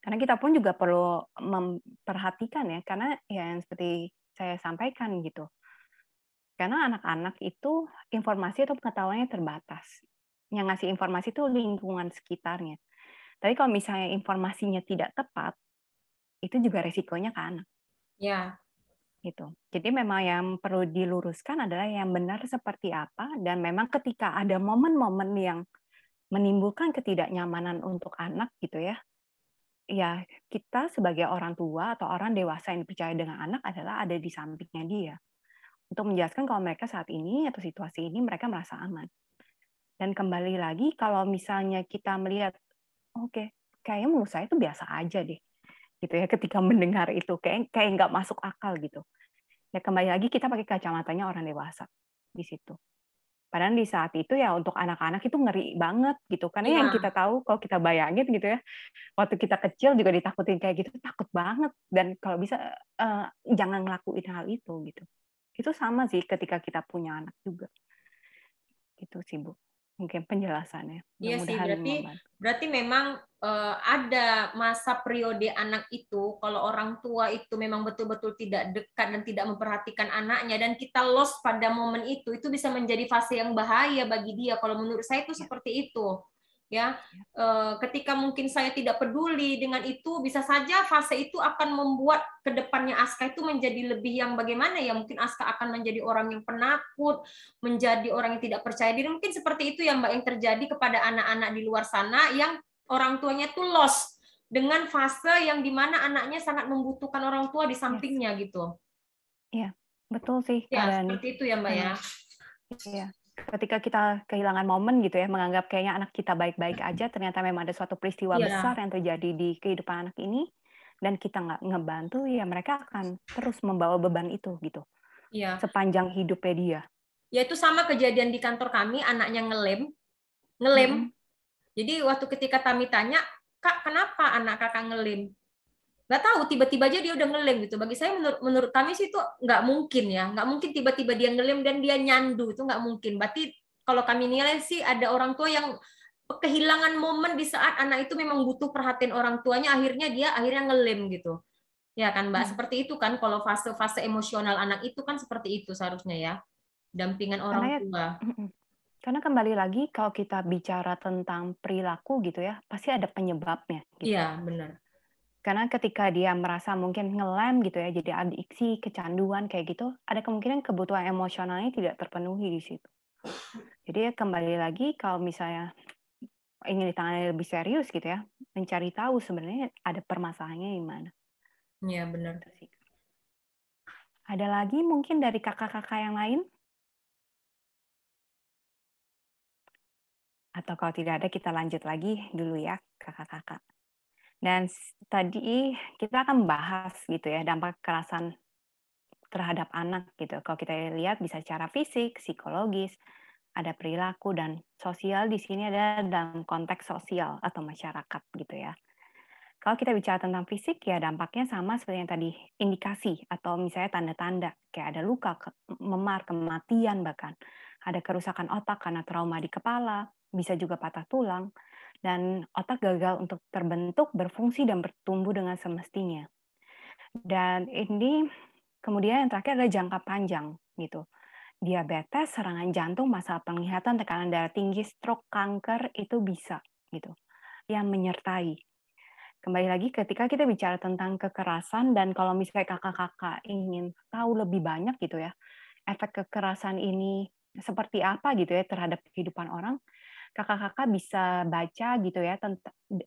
Karena kita pun juga perlu memperhatikan ya, karena ya yang seperti saya sampaikan gitu. Karena anak-anak itu informasi atau pengetahuannya terbatas yang ngasih informasi itu lingkungan sekitarnya. Tapi kalau misalnya informasinya tidak tepat, itu juga resikonya ke anak. Ya. Gitu. Jadi memang yang perlu diluruskan adalah yang benar seperti apa dan memang ketika ada momen-momen yang menimbulkan ketidaknyamanan untuk anak gitu ya. Ya, kita sebagai orang tua atau orang dewasa yang percaya dengan anak adalah ada di sampingnya dia. Untuk menjelaskan kalau mereka saat ini atau situasi ini mereka merasa aman dan kembali lagi kalau misalnya kita melihat oke, okay, kayaknya menurut saya itu biasa aja deh. Gitu ya ketika mendengar itu kayak kayak nggak masuk akal gitu. Ya kembali lagi kita pakai kacamatanya orang dewasa di situ. Padahal di saat itu ya untuk anak-anak itu ngeri banget gitu. Karena ya. yang kita tahu kalau kita bayangin gitu ya, waktu kita kecil juga ditakutin kayak gitu, takut banget. Dan kalau bisa uh, jangan ngelakuin hal itu gitu. Itu sama sih ketika kita punya anak juga. Gitu sih Bu mungkin penjelasannya. Iya sih, berarti berarti memang uh, ada masa periode anak itu kalau orang tua itu memang betul-betul tidak dekat dan tidak memperhatikan anaknya dan kita lost pada momen itu, itu bisa menjadi fase yang bahaya bagi dia. Kalau menurut saya itu ya. seperti itu ya eh, ketika mungkin saya tidak peduli dengan itu bisa saja fase itu akan membuat ke depannya Aska itu menjadi lebih yang bagaimana ya? Mungkin Aska akan menjadi orang yang penakut menjadi orang yang tidak percaya diri. Mungkin seperti itu yang mbak yang terjadi kepada anak-anak di luar sana yang orang tuanya tuh lost dengan fase yang di mana anaknya sangat membutuhkan orang tua di sampingnya gitu. Iya betul sih ya seperti itu ya mbak ya. Iya ketika kita kehilangan momen gitu ya, menganggap kayaknya anak kita baik-baik aja, ternyata memang ada suatu peristiwa yeah. besar yang terjadi di kehidupan anak ini, dan kita nggak ngebantu, ya mereka akan terus membawa beban itu gitu. Yeah. Sepanjang hidupnya dia. Ya itu sama kejadian di kantor kami, anaknya ngelem, ngelem. Hmm. Jadi waktu ketika kami tanya, kak kenapa anak kakak ngelem? Nggak tahu tiba-tiba aja dia udah ngelem gitu. Bagi saya menurut menurut kami sih itu nggak mungkin ya. Nggak mungkin tiba-tiba dia ngelem dan dia nyandu. Itu nggak mungkin. Berarti kalau kami nilai sih ada orang tua yang kehilangan momen di saat anak itu memang butuh perhatian orang tuanya akhirnya dia akhirnya ngelem gitu. Ya kan mbak? Hmm. seperti itu kan kalau fase-fase emosional anak itu kan seperti itu seharusnya ya. Dampingan orang karena ya, tua. Karena kembali lagi kalau kita bicara tentang perilaku gitu ya pasti ada penyebabnya gitu. iya benar karena ketika dia merasa mungkin ngelem gitu ya, jadi adiksi, kecanduan kayak gitu, ada kemungkinan kebutuhan emosionalnya tidak terpenuhi di situ. Jadi kembali lagi kalau misalnya ingin ditangani lebih serius gitu ya, mencari tahu sebenarnya ada permasalahannya di mana. Iya benar. Gitu ada lagi mungkin dari kakak-kakak yang lain? Atau kalau tidak ada kita lanjut lagi dulu ya kakak-kakak. Dan tadi kita akan bahas gitu ya dampak kekerasan terhadap anak gitu. Kalau kita lihat bisa secara fisik, psikologis, ada perilaku dan sosial di sini ada dalam konteks sosial atau masyarakat gitu ya. Kalau kita bicara tentang fisik ya dampaknya sama seperti yang tadi indikasi atau misalnya tanda-tanda kayak ada luka, memar, kematian bahkan ada kerusakan otak karena trauma di kepala, bisa juga patah tulang, dan otak gagal untuk terbentuk, berfungsi, dan bertumbuh dengan semestinya. Dan ini kemudian yang terakhir adalah jangka panjang gitu. Diabetes, serangan jantung, masalah penglihatan, tekanan darah tinggi, stroke, kanker itu bisa gitu. Yang menyertai. Kembali lagi ketika kita bicara tentang kekerasan dan kalau misalnya kakak-kakak ingin tahu lebih banyak gitu ya, efek kekerasan ini seperti apa gitu ya terhadap kehidupan orang, kakak-kakak bisa baca gitu ya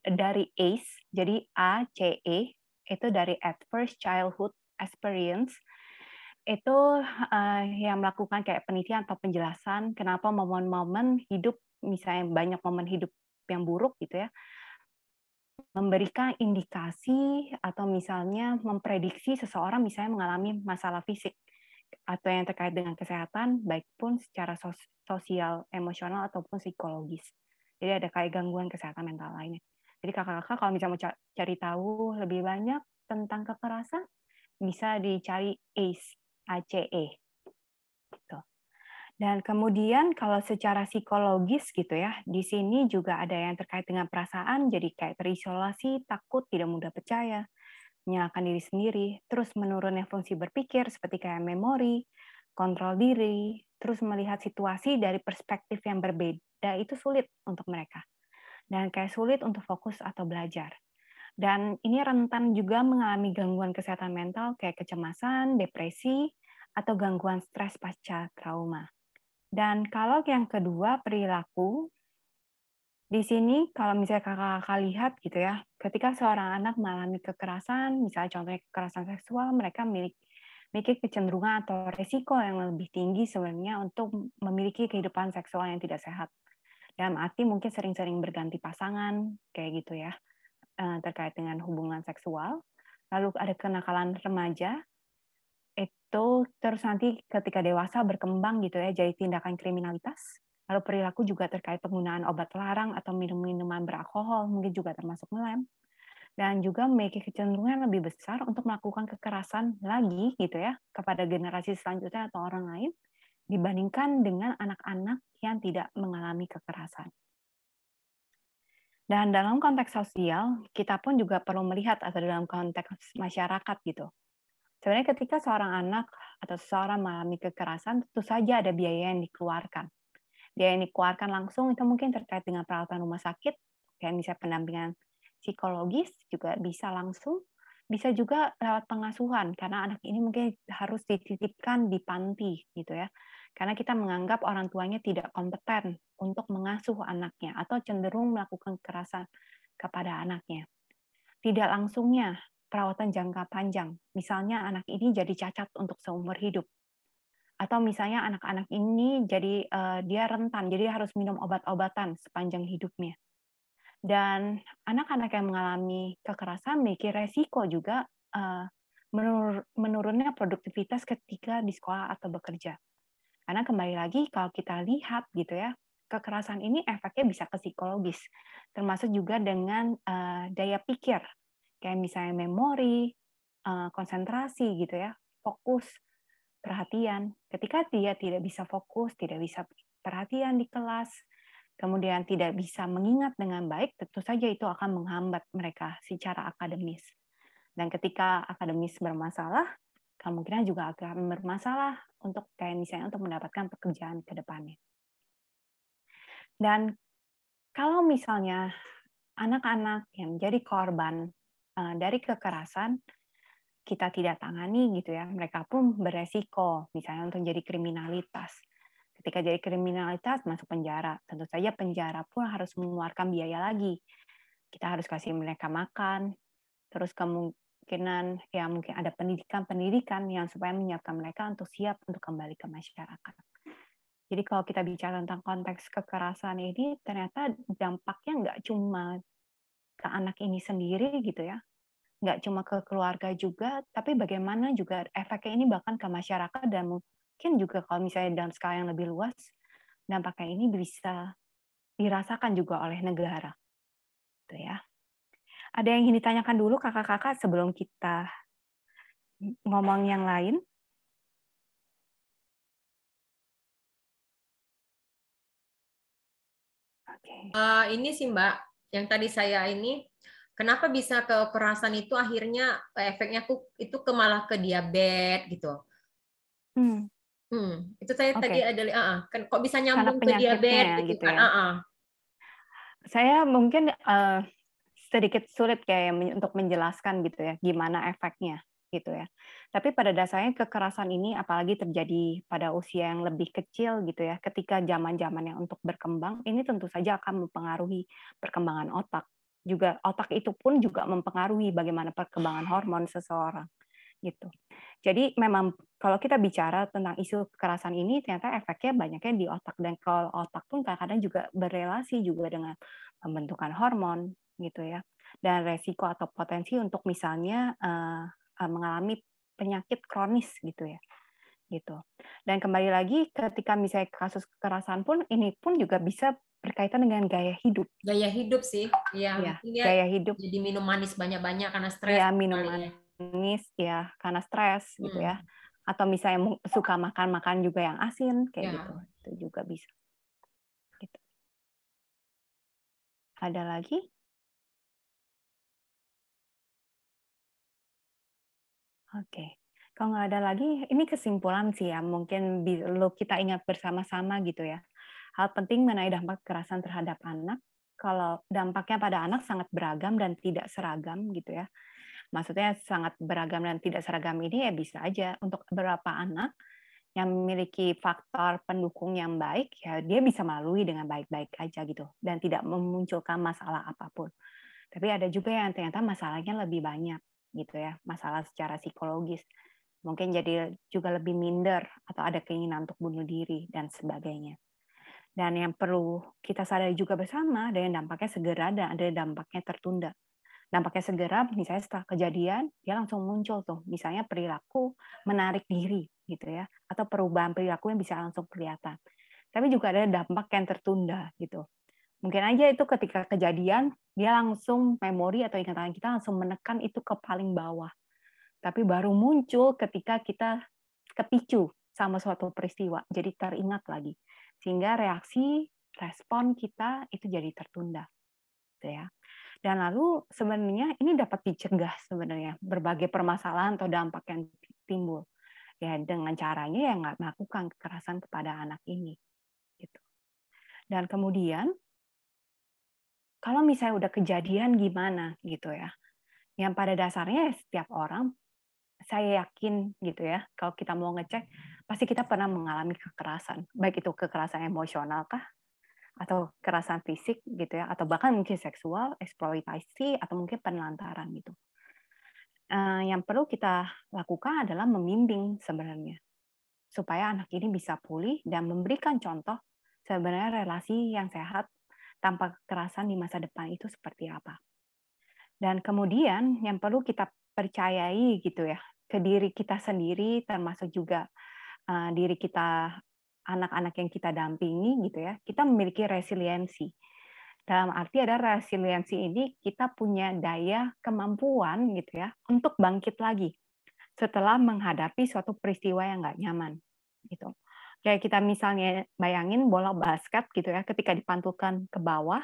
dari ACE, jadi A C E itu dari Adverse Childhood Experience. Itu uh, yang melakukan kayak penelitian atau penjelasan kenapa momen-momen hidup misalnya banyak momen hidup yang buruk gitu ya memberikan indikasi atau misalnya memprediksi seseorang misalnya mengalami masalah fisik atau yang terkait dengan kesehatan baik pun secara sosial, emosional ataupun psikologis. Jadi ada kayak gangguan kesehatan mental lainnya. Jadi kakak-kakak kalau misalnya mau cari tahu lebih banyak tentang kekerasan bisa dicari ACE, ACE. Gitu. Dan kemudian kalau secara psikologis gitu ya, di sini juga ada yang terkait dengan perasaan, jadi kayak terisolasi, takut, tidak mudah percaya, menyalahkan diri sendiri, terus menurunnya fungsi berpikir seperti kayak memori, kontrol diri, terus melihat situasi dari perspektif yang berbeda itu sulit untuk mereka. Dan kayak sulit untuk fokus atau belajar. Dan ini rentan juga mengalami gangguan kesehatan mental kayak kecemasan, depresi, atau gangguan stres pasca trauma. Dan kalau yang kedua perilaku, di sini kalau misalnya kakak-kakak lihat gitu ya, ketika seorang anak mengalami kekerasan, misalnya contohnya kekerasan seksual, mereka memiliki kecenderungan atau resiko yang lebih tinggi sebenarnya untuk memiliki kehidupan seksual yang tidak sehat. Dalam arti mungkin sering-sering berganti pasangan, kayak gitu ya, eh, terkait dengan hubungan seksual. Lalu ada kenakalan remaja, itu terus nanti ketika dewasa berkembang gitu ya jadi tindakan kriminalitas lalu perilaku juga terkait penggunaan obat terlarang atau minum-minuman beralkohol mungkin juga termasuk melem dan juga memiliki kecenderungan lebih besar untuk melakukan kekerasan lagi gitu ya kepada generasi selanjutnya atau orang lain dibandingkan dengan anak-anak yang tidak mengalami kekerasan. Dan dalam konteks sosial, kita pun juga perlu melihat atau dalam konteks masyarakat gitu Sebenarnya ketika seorang anak atau seseorang mengalami kekerasan, tentu saja ada biaya yang dikeluarkan. Biaya yang dikeluarkan langsung itu mungkin terkait dengan perawatan rumah sakit, kayak misalnya pendampingan psikologis juga bisa langsung, bisa juga lewat pengasuhan karena anak ini mungkin harus dititipkan di panti gitu ya. Karena kita menganggap orang tuanya tidak kompeten untuk mengasuh anaknya atau cenderung melakukan kekerasan kepada anaknya. Tidak langsungnya perawatan jangka panjang. Misalnya anak ini jadi cacat untuk seumur hidup. Atau misalnya anak-anak ini jadi uh, dia rentan, jadi harus minum obat-obatan sepanjang hidupnya. Dan anak-anak yang mengalami kekerasan memiliki resiko juga uh, menur menurunnya produktivitas ketika di sekolah atau bekerja. Karena kembali lagi kalau kita lihat gitu ya, kekerasan ini efeknya bisa ke psikologis, termasuk juga dengan uh, daya pikir kayak misalnya memori, eh, konsentrasi gitu ya, fokus, perhatian. Ketika dia tidak bisa fokus, tidak bisa perhatian di kelas, kemudian tidak bisa mengingat dengan baik, tentu saja itu akan menghambat mereka secara akademis. Dan ketika akademis bermasalah, kemungkinan juga akan bermasalah untuk kayak misalnya untuk mendapatkan pekerjaan ke depannya. Dan kalau misalnya anak-anak yang menjadi korban Eh, dari kekerasan kita tidak tangani gitu ya, mereka pun beresiko misalnya untuk jadi kriminalitas. Ketika jadi kriminalitas masuk penjara, tentu saja penjara pun harus mengeluarkan biaya lagi. Kita harus kasih mereka makan, terus kemungkinan ya mungkin ada pendidikan-pendidikan yang supaya menyiapkan mereka untuk siap untuk kembali ke masyarakat. Jadi kalau kita bicara tentang konteks kekerasan ini, ternyata dampaknya nggak cuma ke anak ini sendiri gitu ya, nggak cuma ke keluarga juga, tapi bagaimana juga efeknya ini bahkan ke masyarakat dan mungkin juga kalau misalnya dalam skala yang lebih luas, dampaknya ini bisa dirasakan juga oleh negara. Gitu ya. Ada yang ingin ditanyakan dulu kakak-kakak sebelum kita ngomong yang lain? Okay. Uh, eh, ini sih Mbak, yang tadi saya ini kenapa bisa kekerasan itu akhirnya eh, efeknya tuh itu ke malah ke diabetes gitu. Hmm. Hmm, itu saya okay. tadi ada uh, uh, kan kok bisa nyambung ke diabetes gitu, gitu kan. Ya. Uh, uh. Saya mungkin uh, sedikit sulit kayak untuk menjelaskan gitu ya gimana efeknya. gitu ya. Tapi pada dasarnya kekerasan ini apalagi terjadi pada usia yang lebih kecil gitu ya, ketika zaman-zamannya untuk berkembang, ini tentu saja akan mempengaruhi perkembangan otak. Juga otak itu pun juga mempengaruhi bagaimana perkembangan hormon seseorang gitu. Jadi memang kalau kita bicara tentang isu kekerasan ini ternyata efeknya banyaknya di otak. Dan kalau otak pun kadang-kadang juga berrelasi juga dengan pembentukan hormon gitu ya. Dan resiko atau potensi untuk misalnya uh, mengalami penyakit kronis gitu ya gitu. Dan kembali lagi ketika misalnya kasus kekerasan pun ini pun juga bisa berkaitan dengan gaya hidup. Gaya hidup sih ya, ya gaya hidup. jadi minum manis banyak-banyak karena stres ya minum manis ya karena stres hmm. gitu ya. Atau misalnya suka makan-makan juga yang asin kayak ya. gitu. Itu juga bisa. Gitu. ada lagi? Oke, kalau nggak ada lagi, ini kesimpulan sih ya, mungkin lo kita ingat bersama-sama gitu ya. Hal penting mengenai dampak kekerasan terhadap anak, kalau dampaknya pada anak sangat beragam dan tidak seragam gitu ya maksudnya sangat beragam dan tidak seragam ini ya bisa aja untuk beberapa anak yang memiliki faktor pendukung yang baik ya dia bisa melalui dengan baik-baik aja gitu dan tidak memunculkan masalah apa pun. Tapi ada juga yang ternyata masalahnya lebih banyak gitu ya, masalah secara psikologis. Mungkin jadi juga lebih minder atau ada keinginan untuk bunuh diri dan sebagainya. Dan yang perlu kita sadari juga bersama, ada yang dampaknya segera dan ada dampaknya tertunda. Dampaknya segera misalnya setelah kejadian dia langsung muncul tuh. Misalnya perilaku menarik diri gitu ya. Atau perubahan perilaku yang bisa langsung kelihatan. Tapi juga ada dampak yang tertunda gitu. Mungkin aja itu ketika kejadian dia langsung memori atau ingatan kita langsung menekan itu ke paling bawah. Tapi baru muncul ketika kita kepicu sama suatu peristiwa. Jadi teringat lagi sehingga reaksi respon kita itu jadi tertunda gitu ya. Dan lalu sebenarnya ini dapat dicegah sebenarnya berbagai permasalahan atau dampak yang timbul. Ya dengan caranya ya nggak melakukan kekerasan kepada anak ini gitu. Dan kemudian kalau misalnya udah kejadian gimana gitu ya, yang pada dasarnya ya setiap orang saya yakin gitu ya kalau kita mau ngecek pasti kita pernah mengalami kekerasan baik itu kekerasan emosional kah atau kekerasan fisik gitu ya atau bahkan mungkin seksual eksploitasi atau mungkin penelantaran gitu. Uh, yang perlu kita lakukan adalah membimbing sebenarnya supaya anak ini bisa pulih dan memberikan contoh sebenarnya relasi yang sehat tanpa kekerasan di masa depan itu seperti apa. Dan kemudian yang perlu kita percayai gitu ya ke diri kita sendiri termasuk juga uh, diri kita anak-anak yang kita dampingi gitu ya, kita memiliki resiliensi. Dalam arti ada resiliensi ini kita punya daya kemampuan gitu ya untuk bangkit lagi setelah menghadapi suatu peristiwa yang nggak nyaman gitu. Kayak kita misalnya bayangin bola basket gitu ya, ketika dipantulkan ke bawah,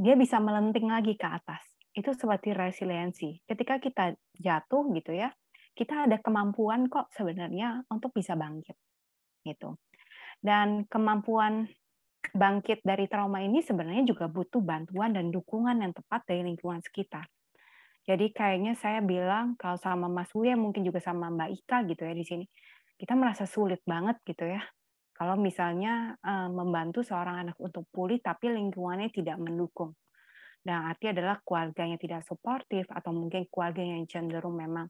dia bisa melenting lagi ke atas. Itu seperti resiliensi. Ketika kita jatuh gitu ya, kita ada kemampuan kok sebenarnya untuk bisa bangkit gitu. Dan kemampuan bangkit dari trauma ini sebenarnya juga butuh bantuan dan dukungan yang tepat dari lingkungan sekitar. Jadi kayaknya saya bilang kalau sama Mas Wuya mungkin juga sama Mbak Ika gitu ya di sini, kita merasa sulit banget gitu ya. Kalau misalnya eh, membantu seorang anak untuk pulih tapi lingkungannya tidak mendukung. Dan arti adalah keluarganya tidak suportif atau mungkin keluarga yang cenderung memang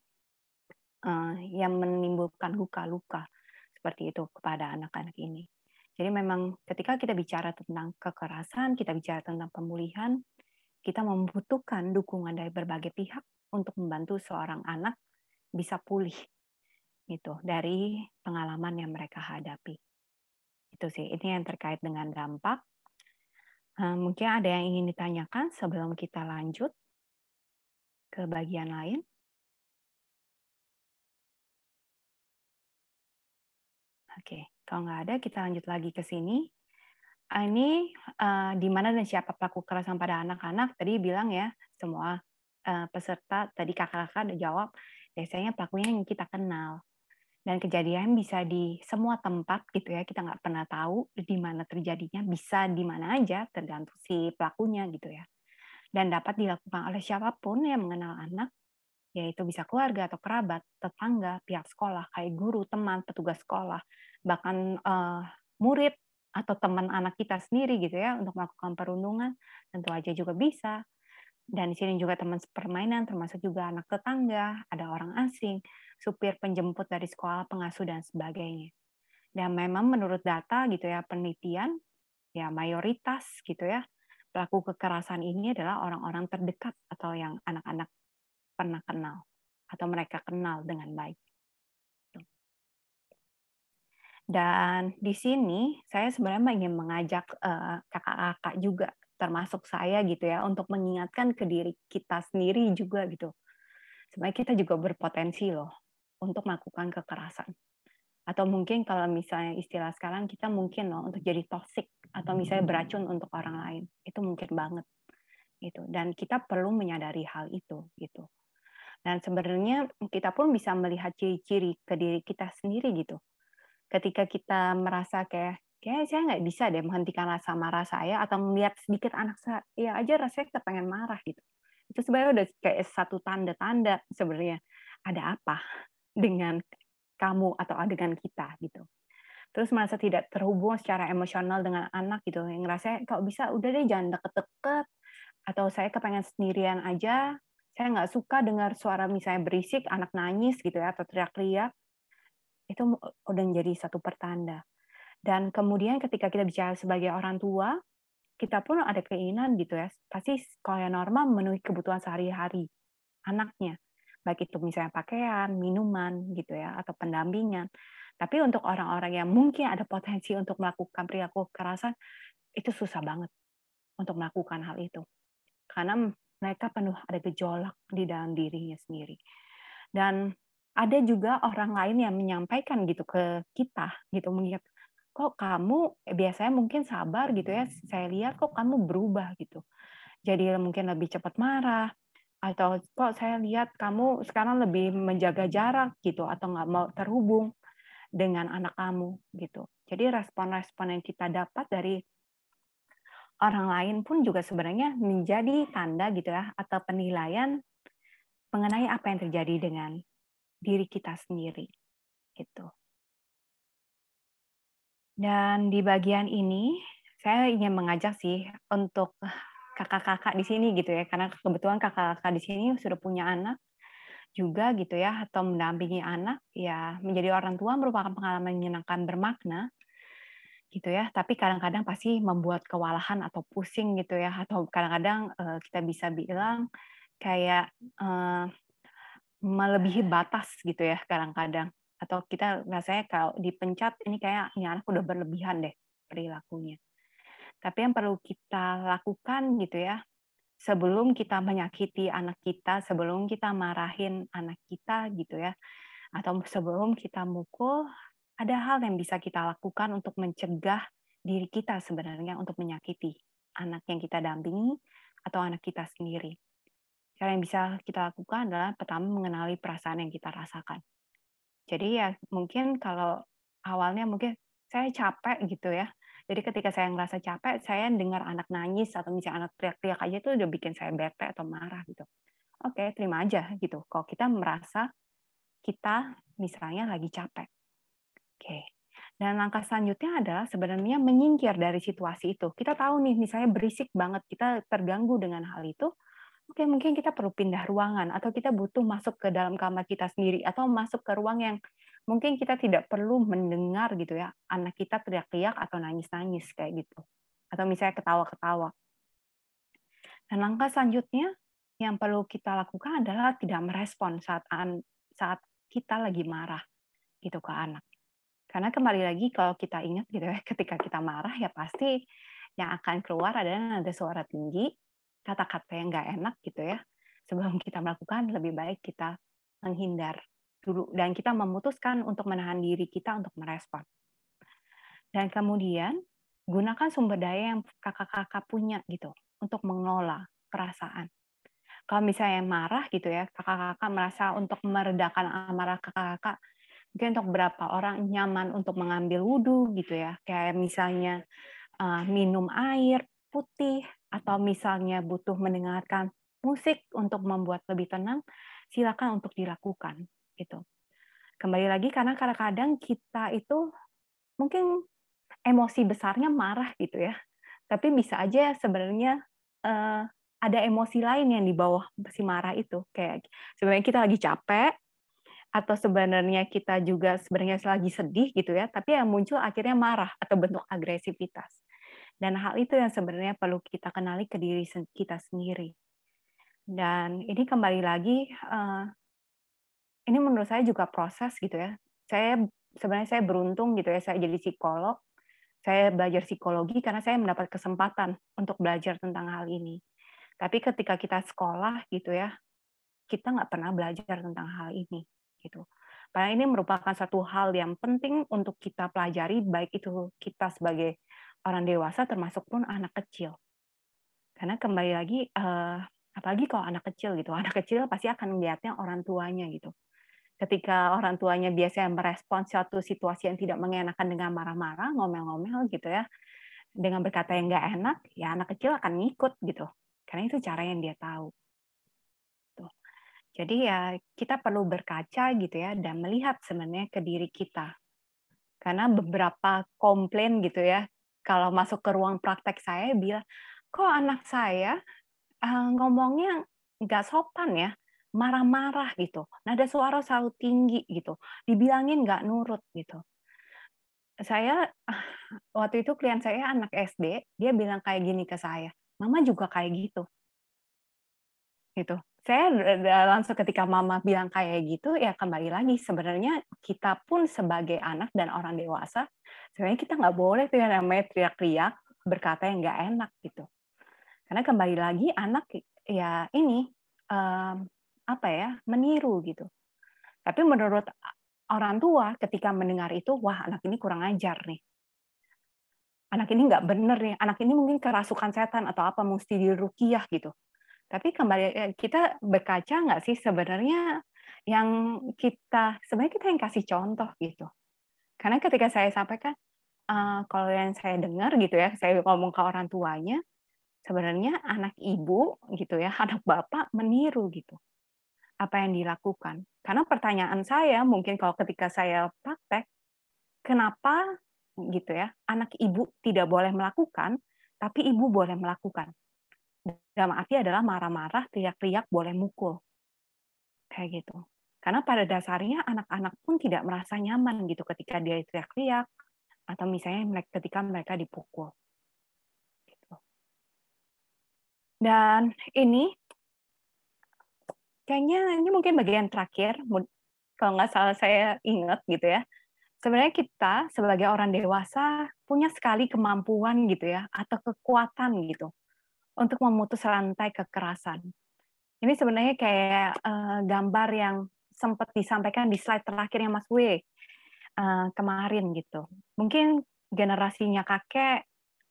uh, yang menimbulkan luka-luka seperti itu kepada anak-anak ini. Jadi memang ketika kita bicara tentang kekerasan, kita bicara tentang pemulihan, kita membutuhkan dukungan dari berbagai pihak untuk membantu seorang anak bisa pulih itu dari pengalaman yang mereka hadapi. Itu sih, ini yang terkait dengan dampak. Eh, mungkin ada yang ingin ditanyakan sebelum kita lanjut ke bagian lain. Oke, kalau nggak ada kita lanjut lagi ke sini. Ah, ini uh, di mana dan siapa pelaku kekerasan pada anak-anak? Tadi bilang ya semua uh, peserta tadi kakak-kakak udah jawab biasanya pelakunya yang kita kenal dan kejadian bisa di semua tempat gitu ya kita nggak pernah tahu di mana terjadinya bisa di mana aja tergantung si pelakunya gitu ya dan dapat dilakukan oleh siapa pun yang mengenal anak yaitu bisa keluarga atau kerabat, tetangga, pihak sekolah, kayak guru, teman, petugas sekolah, bahkan uh, murid atau teman anak kita sendiri gitu ya untuk melakukan perundungan tentu aja juga bisa. Dan di sini juga teman permainan termasuk juga anak tetangga ada orang asing supir penjemput dari sekolah pengasuh dan sebagainya. Dan memang menurut data gitu ya penelitian ya mayoritas gitu ya pelaku kekerasan ini adalah orang-orang terdekat atau yang anak-anak pernah kenal atau mereka kenal dengan baik dan di sini saya sebenarnya ingin mengajak eh, kakak-kakak juga, termasuk saya gitu ya, untuk mengingatkan ke diri kita sendiri juga gitu. Sebenarnya kita juga berpotensi loh untuk melakukan kekerasan. Atau mungkin kalau misalnya istilah sekarang kita mungkin loh untuk jadi toxic atau misalnya beracun untuk orang lain. Itu mungkin banget gitu. Dan kita perlu menyadari hal itu gitu. Dan sebenarnya kita pun bisa melihat ciri-ciri ke diri kita sendiri gitu ketika kita merasa kayak kayak saya nggak bisa deh menghentikan rasa marah saya atau melihat sedikit anak saya ya aja rasanya kita pengen marah gitu. Itu sebenarnya udah kayak satu tanda-tanda sebenarnya ada apa dengan kamu atau dengan kita gitu. Terus merasa tidak terhubung secara emosional dengan anak gitu yang ngerasa kalau bisa udah deh jangan deket-deket atau saya kepengen sendirian aja saya nggak suka dengar suara misalnya berisik anak nangis gitu ya atau teriak-teriak itu udah menjadi satu pertanda. Dan kemudian ketika kita bicara sebagai orang tua, kita pun ada keinginan gitu ya, pasti kalau yang normal memenuhi kebutuhan sehari-hari anaknya, baik itu misalnya pakaian, minuman gitu ya, atau pendampingan. Tapi untuk orang-orang yang mungkin ada potensi untuk melakukan perilaku kekerasan, itu susah banget untuk melakukan hal itu. Karena mereka penuh ada gejolak di dalam dirinya sendiri. Dan ada juga orang lain yang menyampaikan gitu ke kita gitu mengingat kok kamu eh, biasanya mungkin sabar gitu ya saya lihat kok kamu berubah gitu. Jadi mungkin lebih cepat marah atau kok saya lihat kamu sekarang lebih menjaga jarak gitu atau nggak mau terhubung dengan anak kamu gitu. Jadi respon-respon yang kita dapat dari orang lain pun juga sebenarnya menjadi tanda gitu ya atau penilaian mengenai apa yang terjadi dengan diri kita sendiri gitu. Dan di bagian ini saya ingin mengajak sih untuk kakak-kakak di sini gitu ya karena kebetulan kakak-kakak di sini sudah punya anak juga gitu ya atau mendampingi anak ya menjadi orang tua merupakan pengalaman menyenangkan bermakna gitu ya tapi kadang-kadang pasti membuat kewalahan atau pusing gitu ya atau kadang-kadang uh, kita bisa bilang kayak uh, melebihi batas gitu ya kadang-kadang atau kita rasanya kalau dipencet ini kayak ini anak udah berlebihan deh perilakunya. Tapi yang perlu kita lakukan gitu ya sebelum kita menyakiti anak kita, sebelum kita marahin anak kita gitu ya atau sebelum kita mukul ada hal yang bisa kita lakukan untuk mencegah diri kita sebenarnya untuk menyakiti anak yang kita dampingi atau anak kita sendiri. Cara yang bisa kita lakukan adalah pertama mengenali perasaan yang kita rasakan. Jadi ya mungkin kalau awalnya mungkin saya capek gitu ya. Jadi ketika saya ngerasa capek, saya dengar anak nangis atau misalnya anak teriak-teriak aja itu udah bikin saya bete atau marah gitu. Oke, terima aja gitu. Kalau kita merasa kita misalnya lagi capek. Oke. Dan langkah selanjutnya adalah sebenarnya menyingkir dari situasi itu. Kita tahu nih, misalnya berisik banget, kita terganggu dengan hal itu, oke mungkin kita perlu pindah ruangan atau kita butuh masuk ke dalam kamar kita sendiri atau masuk ke ruang yang mungkin kita tidak perlu mendengar gitu ya anak kita teriak-teriak atau nangis-nangis kayak gitu atau misalnya ketawa-ketawa. Dan langkah selanjutnya yang perlu kita lakukan adalah tidak merespon saat saat kita lagi marah gitu ke anak. Karena kembali lagi kalau kita ingat gitu ya ketika kita marah ya pasti yang akan keluar adalah ada suara tinggi kata-kata yang nggak enak gitu ya. Sebelum kita melakukan lebih baik kita menghindar dulu. Dan kita memutuskan untuk menahan diri kita untuk merespon. Dan kemudian gunakan sumber daya yang kakak-kakak punya gitu untuk mengelola perasaan. Kalau misalnya marah gitu ya kakak-kakak merasa untuk meredakan amarah kakak-kakak mungkin untuk beberapa orang nyaman untuk mengambil wudhu gitu ya. Kayak misalnya uh, minum air putih atau misalnya butuh mendengarkan musik untuk membuat lebih tenang, silakan untuk dilakukan gitu. Kembali lagi karena kadang-kadang kita itu mungkin emosi besarnya marah gitu ya. Tapi bisa aja sebenarnya uh, ada emosi lain yang di bawah si marah itu. Kayak sebenarnya kita lagi capek atau sebenarnya kita juga sebenarnya lagi sedih gitu ya, tapi yang muncul akhirnya marah atau bentuk agresivitas. Dan hal itu yang sebenarnya perlu kita kenali ke diri kita sendiri. Dan ini kembali lagi, uh, ini menurut saya juga proses gitu ya. Saya sebenarnya saya beruntung gitu ya, saya jadi psikolog, saya belajar psikologi karena saya mendapat kesempatan untuk belajar tentang hal ini. Tapi ketika kita sekolah gitu ya, kita nggak pernah belajar tentang hal ini gitu. Karena ini merupakan satu hal yang penting untuk kita pelajari, baik itu kita sebagai orang dewasa termasuk pun anak kecil. Karena kembali lagi, uh, apalagi kalau anak kecil gitu, anak kecil pasti akan melihatnya orang tuanya gitu. Ketika orang tuanya biasanya merespon suatu situasi yang tidak mengenakan dengan marah-marah, ngomel-ngomel gitu ya, dengan berkata yang nggak enak, ya anak kecil akan ngikut gitu. Karena itu cara yang dia tahu. Tuh. Jadi ya kita perlu berkaca gitu ya dan melihat sebenarnya ke diri kita. Karena beberapa komplain gitu ya kalau masuk ke ruang praktek saya bilang, kok anak saya uh, ngomongnya nggak sopan ya, marah-marah gitu, nada suara selalu tinggi gitu, dibilangin nggak nurut gitu. Saya waktu itu klien saya anak SD, dia bilang kayak gini ke saya, mama juga kayak gitu, gitu. Saya langsung ketika mama bilang kayak gitu, ya kembali lagi sebenarnya kita pun sebagai anak dan orang dewasa sebenarnya kita nggak boleh tuh yang namanya teriak-teriak berkata yang nggak enak gitu. Karena kembali lagi anak ya ini um, apa ya meniru gitu. Tapi menurut orang tua ketika mendengar itu wah anak ini kurang ajar nih. Anak ini nggak bener nih anak ini mungkin kerasukan setan atau apa mesti dirukiah gitu tapi kembali eh, kita berkaca nggak sih sebenarnya yang kita sebenarnya kita yang kasih contoh gitu karena ketika saya sampaikan, uh, kalau yang saya dengar gitu ya, saya ngomong ke orang tuanya, sebenarnya anak ibu gitu ya, anak bapak meniru gitu apa yang dilakukan. Karena pertanyaan saya mungkin kalau ketika saya praktek, kenapa gitu ya, anak ibu tidak boleh melakukan, tapi ibu boleh melakukan. Dalam arti adalah marah-marah, teriak-teriak, boleh mukul. Kayak gitu. Karena pada dasarnya anak-anak pun tidak merasa nyaman gitu ketika dia teriak-teriak atau misalnya ketika mereka dipukul. Gitu. Dan ini kayaknya ini mungkin bagian terakhir kalau nggak salah saya ingat gitu ya. Sebenarnya kita sebagai orang dewasa punya sekali kemampuan gitu ya atau kekuatan gitu untuk memutus rantai kekerasan. Ini sebenarnya kayak uh, gambar yang sempat disampaikan di slide terakhirnya Mas W uh, kemarin gitu. Mungkin generasinya kakek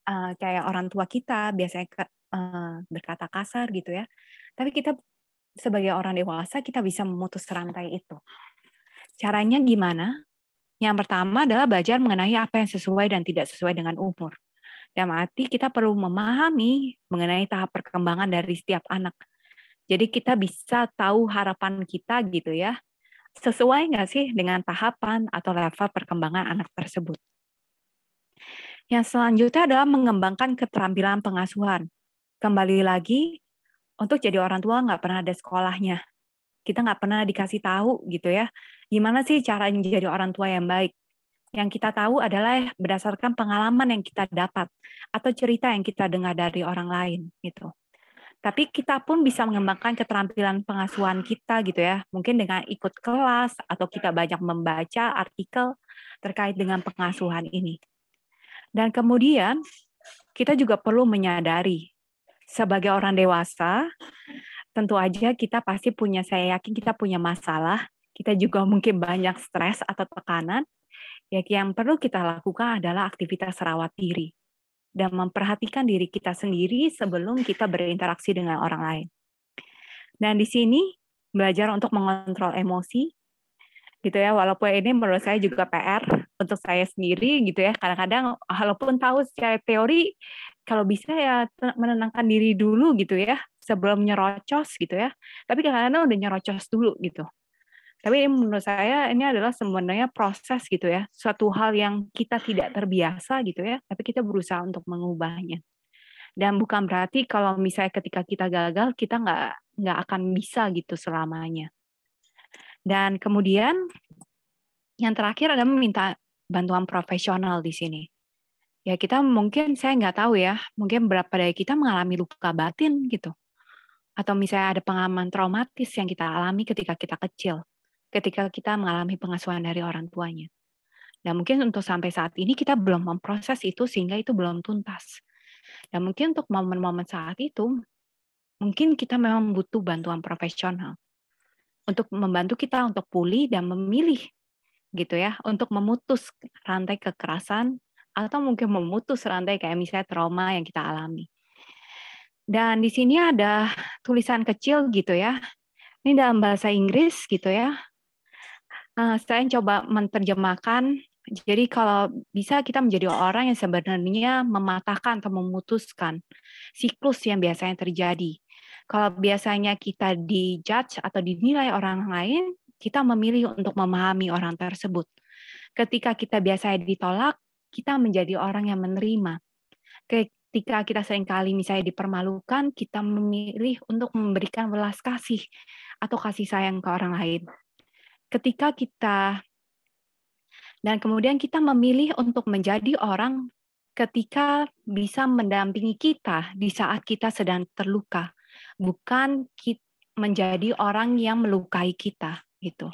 uh, kayak orang tua kita biasanya ke, uh, berkata kasar gitu ya. Tapi kita sebagai orang dewasa kita bisa memutus rantai itu. Caranya gimana? Yang pertama adalah belajar mengenai apa yang sesuai dan tidak sesuai dengan umur. Dan arti kita perlu memahami mengenai tahap perkembangan dari setiap anak jadi kita bisa tahu harapan kita gitu ya, sesuai nggak sih dengan tahapan atau level perkembangan anak tersebut. Yang selanjutnya adalah mengembangkan keterampilan pengasuhan. Kembali lagi, untuk jadi orang tua nggak pernah ada sekolahnya. Kita nggak pernah dikasih tahu gitu ya, gimana sih cara menjadi orang tua yang baik. Yang kita tahu adalah berdasarkan pengalaman yang kita dapat atau cerita yang kita dengar dari orang lain gitu. Tapi kita pun bisa mengembangkan keterampilan pengasuhan kita gitu ya. Mungkin dengan ikut kelas atau kita banyak membaca artikel terkait dengan pengasuhan ini. Dan kemudian kita juga perlu menyadari sebagai orang dewasa tentu aja kita pasti punya saya yakin kita punya masalah, kita juga mungkin banyak stres atau tekanan. Ya yang perlu kita lakukan adalah aktivitas rawat diri dan memperhatikan diri kita sendiri sebelum kita berinteraksi dengan orang lain. Dan di sini belajar untuk mengontrol emosi gitu ya. Walaupun ini menurut saya juga PR untuk saya sendiri gitu ya. Kadang-kadang walaupun tahu secara teori kalau bisa ya menenangkan diri dulu gitu ya. Sebelum nyerocos gitu ya. Tapi kadang-kadang udah nyerocos dulu gitu tapi menurut saya ini adalah sebenarnya proses gitu ya suatu hal yang kita tidak terbiasa gitu ya tapi kita berusaha untuk mengubahnya dan bukan berarti kalau misalnya ketika kita gagal kita nggak nggak akan bisa gitu selamanya dan kemudian yang terakhir adalah meminta bantuan profesional di sini. Ya kita mungkin saya nggak tahu ya, mungkin berapa dari kita mengalami luka batin gitu. Atau misalnya ada pengalaman traumatis yang kita alami ketika kita kecil, ketika kita mengalami pengasuhan dari orang tuanya. Dan mungkin untuk sampai saat ini kita belum memproses itu sehingga itu belum tuntas. Dan mungkin untuk momen-momen saat itu, mungkin kita memang butuh bantuan profesional untuk membantu kita untuk pulih dan memilih gitu ya untuk memutus rantai kekerasan atau mungkin memutus rantai kayak misalnya trauma yang kita alami. Dan di sini ada tulisan kecil gitu ya. Ini dalam bahasa Inggris gitu ya. Uh, saya coba menerjemahkan. Jadi kalau bisa kita menjadi orang yang sebenarnya mematahkan atau memutuskan siklus yang biasanya terjadi kalau biasanya kita dijudge atau dinilai orang lain, kita memilih untuk memahami orang tersebut. Ketika kita biasanya ditolak, kita menjadi orang yang menerima. Ketika kita sering kali misalnya dipermalukan, kita memilih untuk memberikan belas kasih atau kasih sayang ke orang lain. Ketika kita dan kemudian kita memilih untuk menjadi orang ketika bisa mendampingi kita di saat kita sedang terluka bukan menjadi orang yang melukai kita gitu.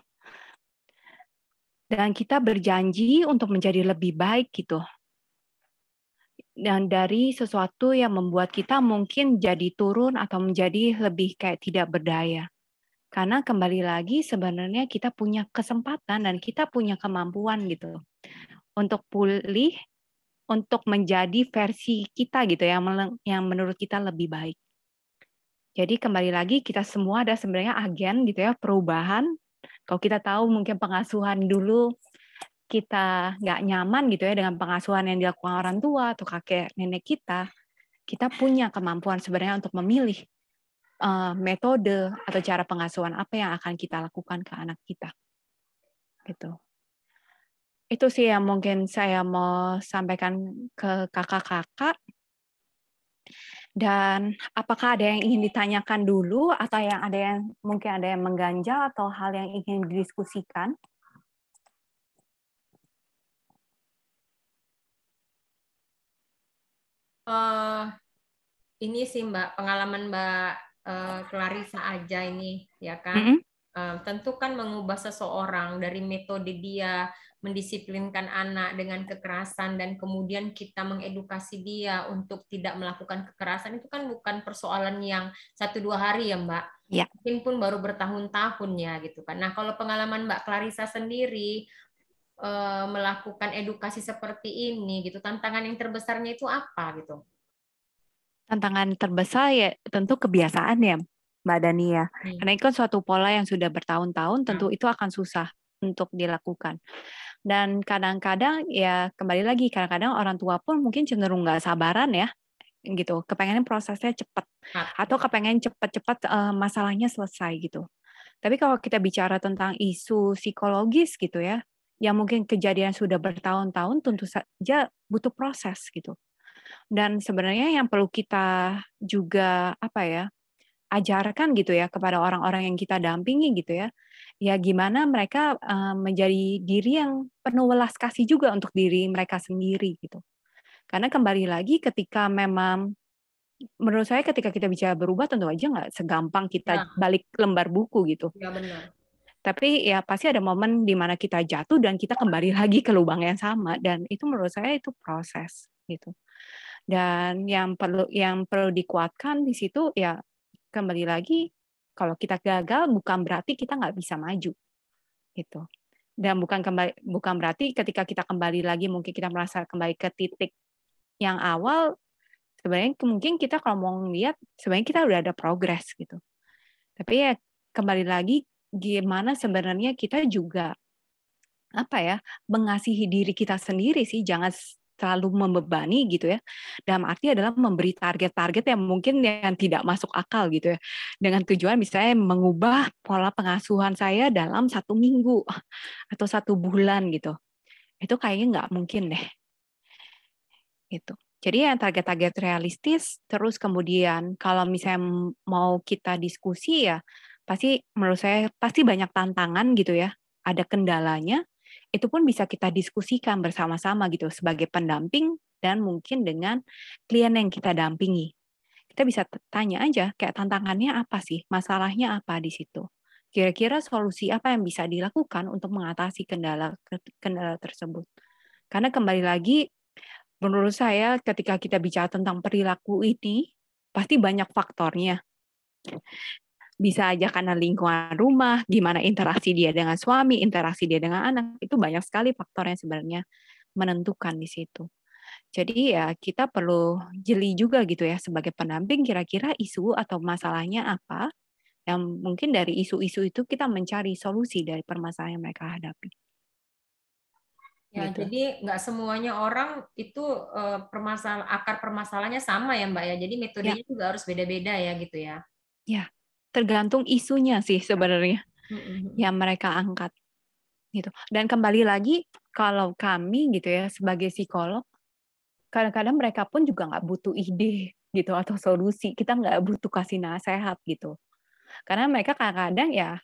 Dan kita berjanji untuk menjadi lebih baik gitu. Dan dari sesuatu yang membuat kita mungkin jadi turun atau menjadi lebih kayak tidak berdaya. Karena kembali lagi sebenarnya kita punya kesempatan dan kita punya kemampuan gitu untuk pulih untuk menjadi versi kita gitu yang yang menurut kita lebih baik. Jadi kembali lagi kita semua ada sebenarnya agen gitu ya perubahan. Kalau kita tahu mungkin pengasuhan dulu kita nggak nyaman gitu ya dengan pengasuhan yang dilakukan orang tua atau kakek nenek kita, kita punya kemampuan sebenarnya untuk memilih uh, metode atau cara pengasuhan apa yang akan kita lakukan ke anak kita. Gitu. Itu sih yang mungkin saya mau sampaikan ke kakak-kakak. Dan apakah ada yang ingin ditanyakan dulu atau yang ada yang mungkin ada yang mengganjal atau hal yang ingin didiskusikan? Uh, ini sih Mbak pengalaman Mbak uh, Clarissa aja ini ya kan. Mm -hmm. uh, tentu kan mengubah seseorang dari metode dia mendisiplinkan anak dengan kekerasan dan kemudian kita mengedukasi dia untuk tidak melakukan kekerasan itu kan bukan persoalan yang satu dua hari ya Mbak. Ya. Mungkin pun baru bertahun-tahun ya gitu kan. Nah kalau pengalaman Mbak Clarissa sendiri eh, melakukan edukasi seperti ini gitu, tantangan yang terbesarnya itu apa gitu? Tantangan terbesar ya tentu kebiasaan ya Mbak Dania. Hmm. Karena itu kan suatu pola yang sudah bertahun-tahun, tentu hmm. itu akan susah untuk dilakukan. Dan kadang-kadang ya kembali lagi kadang-kadang orang tua pun mungkin cenderung nggak sabaran ya gitu, kepengen prosesnya cepat atau kepengen cepat-cepat uh, masalahnya selesai gitu. Tapi kalau kita bicara tentang isu psikologis gitu ya, yang mungkin kejadian sudah bertahun-tahun tentu saja butuh proses gitu. Dan sebenarnya yang perlu kita juga apa ya ajarkan gitu ya kepada orang-orang yang kita dampingi gitu ya ya gimana mereka uh, menjadi diri yang penuh welas kasih juga untuk diri mereka sendiri gitu. Karena kembali lagi ketika memang menurut saya ketika kita bicara berubah tentu aja nggak segampang kita nah. balik lembar buku gitu. Ya benar. Tapi ya pasti ada momen di mana kita jatuh dan kita kembali lagi ke lubang yang sama. Dan itu menurut saya itu proses gitu dan yang perlu yang perlu dikuatkan di situ ya kembali lagi kalau kita gagal bukan berarti kita nggak bisa maju gitu. Dan bukan kembali bukan berarti ketika kita kembali lagi mungkin kita merasa kembali ke titik yang awal sebenarnya mungkin kita kalau mau lihat sebenarnya kita udah ada progres gitu. Tapi ya kembali lagi gimana sebenarnya kita juga apa ya mengasihi diri kita sendiri sih jangan terlalu membebani gitu ya. Dalam arti adalah memberi target-target yang mungkin yang tidak masuk akal gitu ya. Dengan tujuan misalnya mengubah pola pengasuhan saya dalam satu minggu atau satu bulan gitu. Itu kayaknya nggak mungkin deh. Gitu. Jadi yang target-target realistis, terus kemudian kalau misalnya mau kita diskusi ya, pasti menurut saya pasti banyak tantangan gitu ya, ada kendalanya, itu pun bisa kita diskusikan bersama-sama gitu sebagai pendamping dan mungkin dengan klien yang kita dampingi. Kita bisa tanya aja kayak tantangannya apa sih, masalahnya apa di situ. Kira-kira solusi apa yang bisa dilakukan untuk mengatasi kendala kendala tersebut. Karena kembali lagi menurut saya ketika kita bicara tentang perilaku ini pasti banyak faktornya bisa aja karena lingkungan rumah, gimana interaksi dia dengan suami, interaksi dia dengan anak, itu banyak sekali faktor yang sebenarnya menentukan di situ. Jadi ya kita perlu jeli juga gitu ya sebagai pendamping kira-kira isu atau masalahnya apa yang mungkin dari isu-isu itu kita mencari solusi dari permasalahan yang mereka hadapi. Ya, gitu. jadi nggak semuanya orang itu uh, permasal akar permasalahannya sama ya Mbak ya. Jadi metodenya ya. juga harus beda-beda ya gitu ya. Ya, tergantung isunya sih sebenarnya mm-hmm. yang mereka angkat gitu. Dan kembali lagi kalau kami gitu ya sebagai psikolog kadang-kadang mereka pun juga nggak butuh ide gitu atau solusi. Kita nggak butuh kasih nasihat gitu. Karena mereka kadang-kadang ya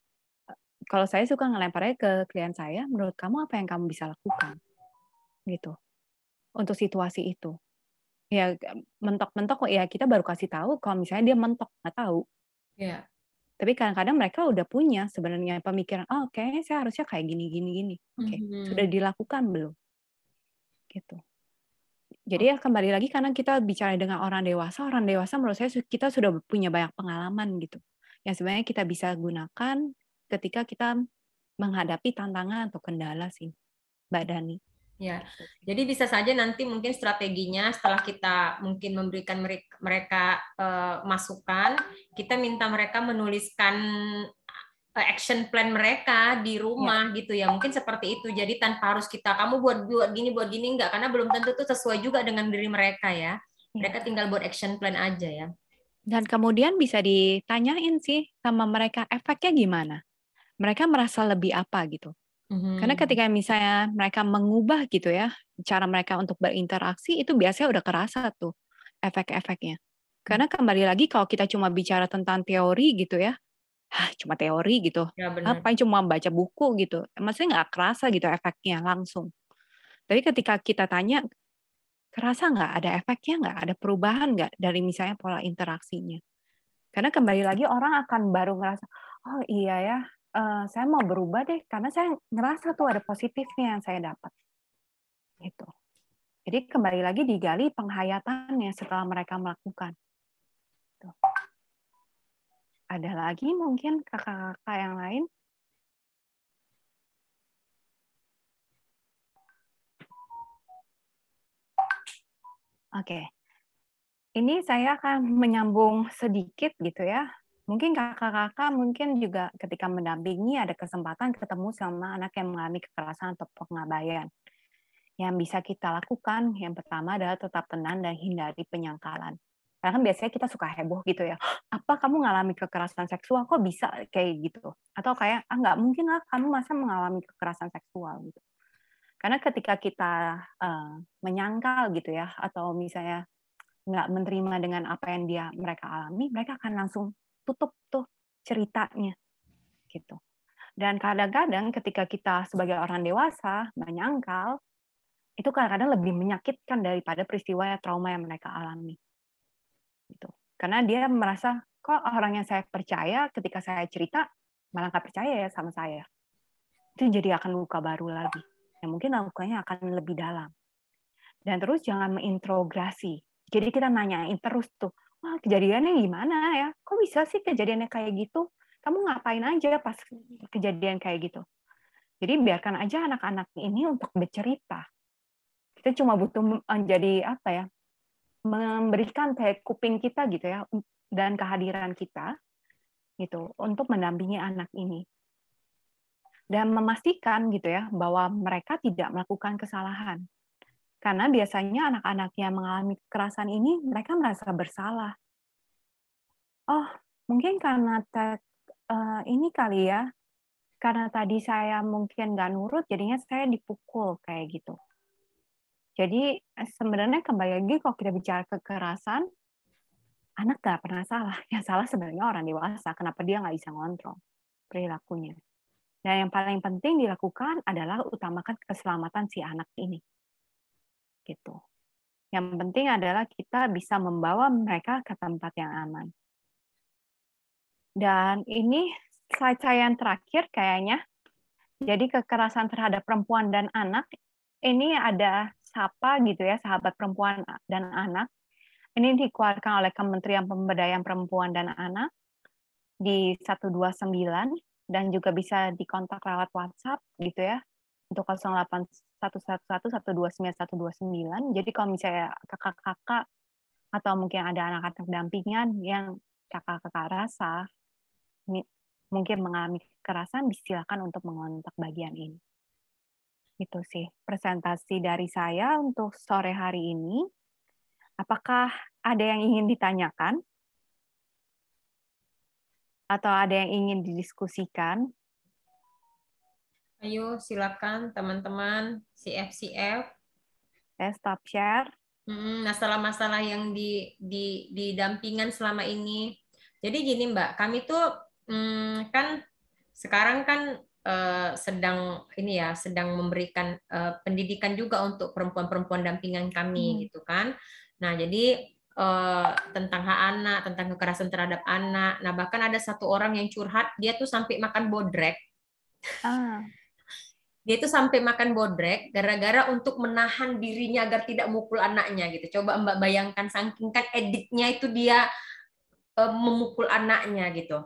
kalau saya suka ngelemparnya ke klien saya, menurut kamu apa yang kamu bisa lakukan? Gitu. Untuk situasi itu. Ya mentok-mentok ya kita baru kasih tahu kalau misalnya dia mentok nggak tahu. Yeah. Tapi kadang-kadang mereka udah punya sebenarnya pemikiran, oh kayaknya saya harusnya kayak gini gini gini. Oke, okay. mm-hmm. sudah dilakukan belum? Gitu. Jadi ya kembali lagi karena kita bicara dengan orang dewasa, orang dewasa menurut saya kita sudah punya banyak pengalaman gitu. Yang sebenarnya kita bisa gunakan ketika kita menghadapi tantangan atau kendala sih, Mbak Dani. Ya, jadi bisa saja nanti mungkin strateginya setelah kita mungkin memberikan mereka, mereka uh, masukan, kita minta mereka menuliskan uh, action plan mereka di rumah ya. gitu ya, mungkin seperti itu. Jadi tanpa harus kita kamu buat buat gini buat gini enggak, karena belum tentu itu sesuai juga dengan diri mereka ya. ya. Mereka tinggal buat action plan aja ya. Dan kemudian bisa ditanyain sih sama mereka efeknya gimana. Mereka merasa lebih apa gitu karena hmm. ketika misalnya mereka mengubah gitu ya, cara mereka untuk berinteraksi itu biasanya udah kerasa tuh efek-efeknya. Karena kembali lagi kalau kita cuma bicara tentang teori gitu ya, Hah, cuma teori gitu. Ya, Apa yang cuma baca buku gitu. Maksudnya nggak kerasa gitu efeknya langsung. Tapi ketika kita tanya, kerasa nggak ada efeknya nggak? Ada perubahan nggak dari misalnya pola interaksinya? Karena kembali lagi orang akan baru ngerasa, oh iya ya, uh, saya mau berubah deh karena saya ngerasa tuh ada positifnya yang saya dapat. Gitu. Jadi kembali lagi digali penghayatannya setelah mereka melakukan. Gitu. ada lagi mungkin kakak-kakak yang lain? Oke, ini saya akan menyambung sedikit gitu ya Mungkin kakak-kakak mungkin juga ketika mendampingi ada kesempatan ketemu sama anak yang mengalami kekerasan atau pengabaian. Yang bisa kita lakukan, yang pertama adalah tetap tenang dan hindari penyangkalan. Karena kan biasanya kita suka heboh gitu ya. Apa kamu mengalami kekerasan seksual? Kok bisa kayak gitu? Atau kayak, ah nggak mungkin lah kamu masa mengalami kekerasan seksual gitu. Karena ketika kita uh, menyangkal gitu ya, atau misalnya nggak menerima dengan apa yang dia mereka alami, mereka akan langsung tutup tuh ceritanya gitu. Dan kadang-kadang ketika kita sebagai orang dewasa menyangkal, itu kadang-kadang lebih menyakitkan daripada peristiwa trauma yang mereka alami. Gitu. Karena dia merasa, kok orang yang saya percaya ketika saya cerita, malah nggak percaya ya sama saya. Itu jadi akan luka baru lagi. Yang mungkin lukanya akan lebih dalam. Dan terus jangan mengintrogasi. Jadi kita nanyain terus tuh, wah kejadiannya gimana ya? Kok bisa sih kejadiannya kayak gitu? Kamu ngapain aja pas kejadian kayak gitu? Jadi biarkan aja anak-anak ini untuk bercerita. Kita cuma butuh menjadi apa ya? Memberikan kayak kuping kita gitu ya dan kehadiran kita gitu untuk mendampingi anak ini. dan memastikan gitu ya bahwa mereka tidak melakukan kesalahan. Karena biasanya anak-anak yang mengalami kekerasan ini mereka merasa bersalah. Oh, mungkin karena te, uh, ini kali ya, karena tadi saya mungkin nggak nurut, jadinya saya dipukul kayak gitu. Jadi sebenarnya kembali lagi kalau kita bicara kekerasan, anak nggak pernah salah. Yang salah sebenarnya orang dewasa. Kenapa dia nggak bisa ngontrol perilakunya? Dan yang paling penting dilakukan adalah utamakan keselamatan si anak ini gitu. Yang penting adalah kita bisa membawa mereka ke tempat yang aman. Dan ini slide saya yang terakhir kayaknya. Jadi kekerasan terhadap perempuan dan anak ini ada SAPA gitu ya, sahabat perempuan dan anak. Ini dikeluarkan oleh Kementerian Pemberdayaan Perempuan dan Anak di 129 dan juga bisa dikontak lewat WhatsApp gitu ya untuk 081111129129. Jadi kalau misalnya kakak-kakak atau mungkin ada anak-anak dampingan yang kakak-kakak rasa mungkin mengalami kekerasan, silakan untuk mengontak bagian ini. Itu sih presentasi dari saya untuk sore hari ini. Apakah ada yang ingin ditanyakan? Atau ada yang ingin didiskusikan? Ayo silakan teman-teman CF-CF. Saya stop share. Masalah-masalah yang di, di, di dampingan selama ini. Jadi gini Mbak, kami tuh hmm, kan sekarang kan uh, sedang ini ya sedang memberikan uh, pendidikan juga untuk perempuan-perempuan dampingan kami hmm. gitu kan. Nah jadi uh, tentang hak anak, tentang kekerasan terhadap anak. Nah bahkan ada satu orang yang curhat dia tuh sampai makan bodrek. Ah dia itu sampai makan bodrek gara-gara untuk menahan dirinya agar tidak mukul anaknya gitu. Coba Mbak bayangkan saking kan editnya itu dia uh, memukul anaknya gitu.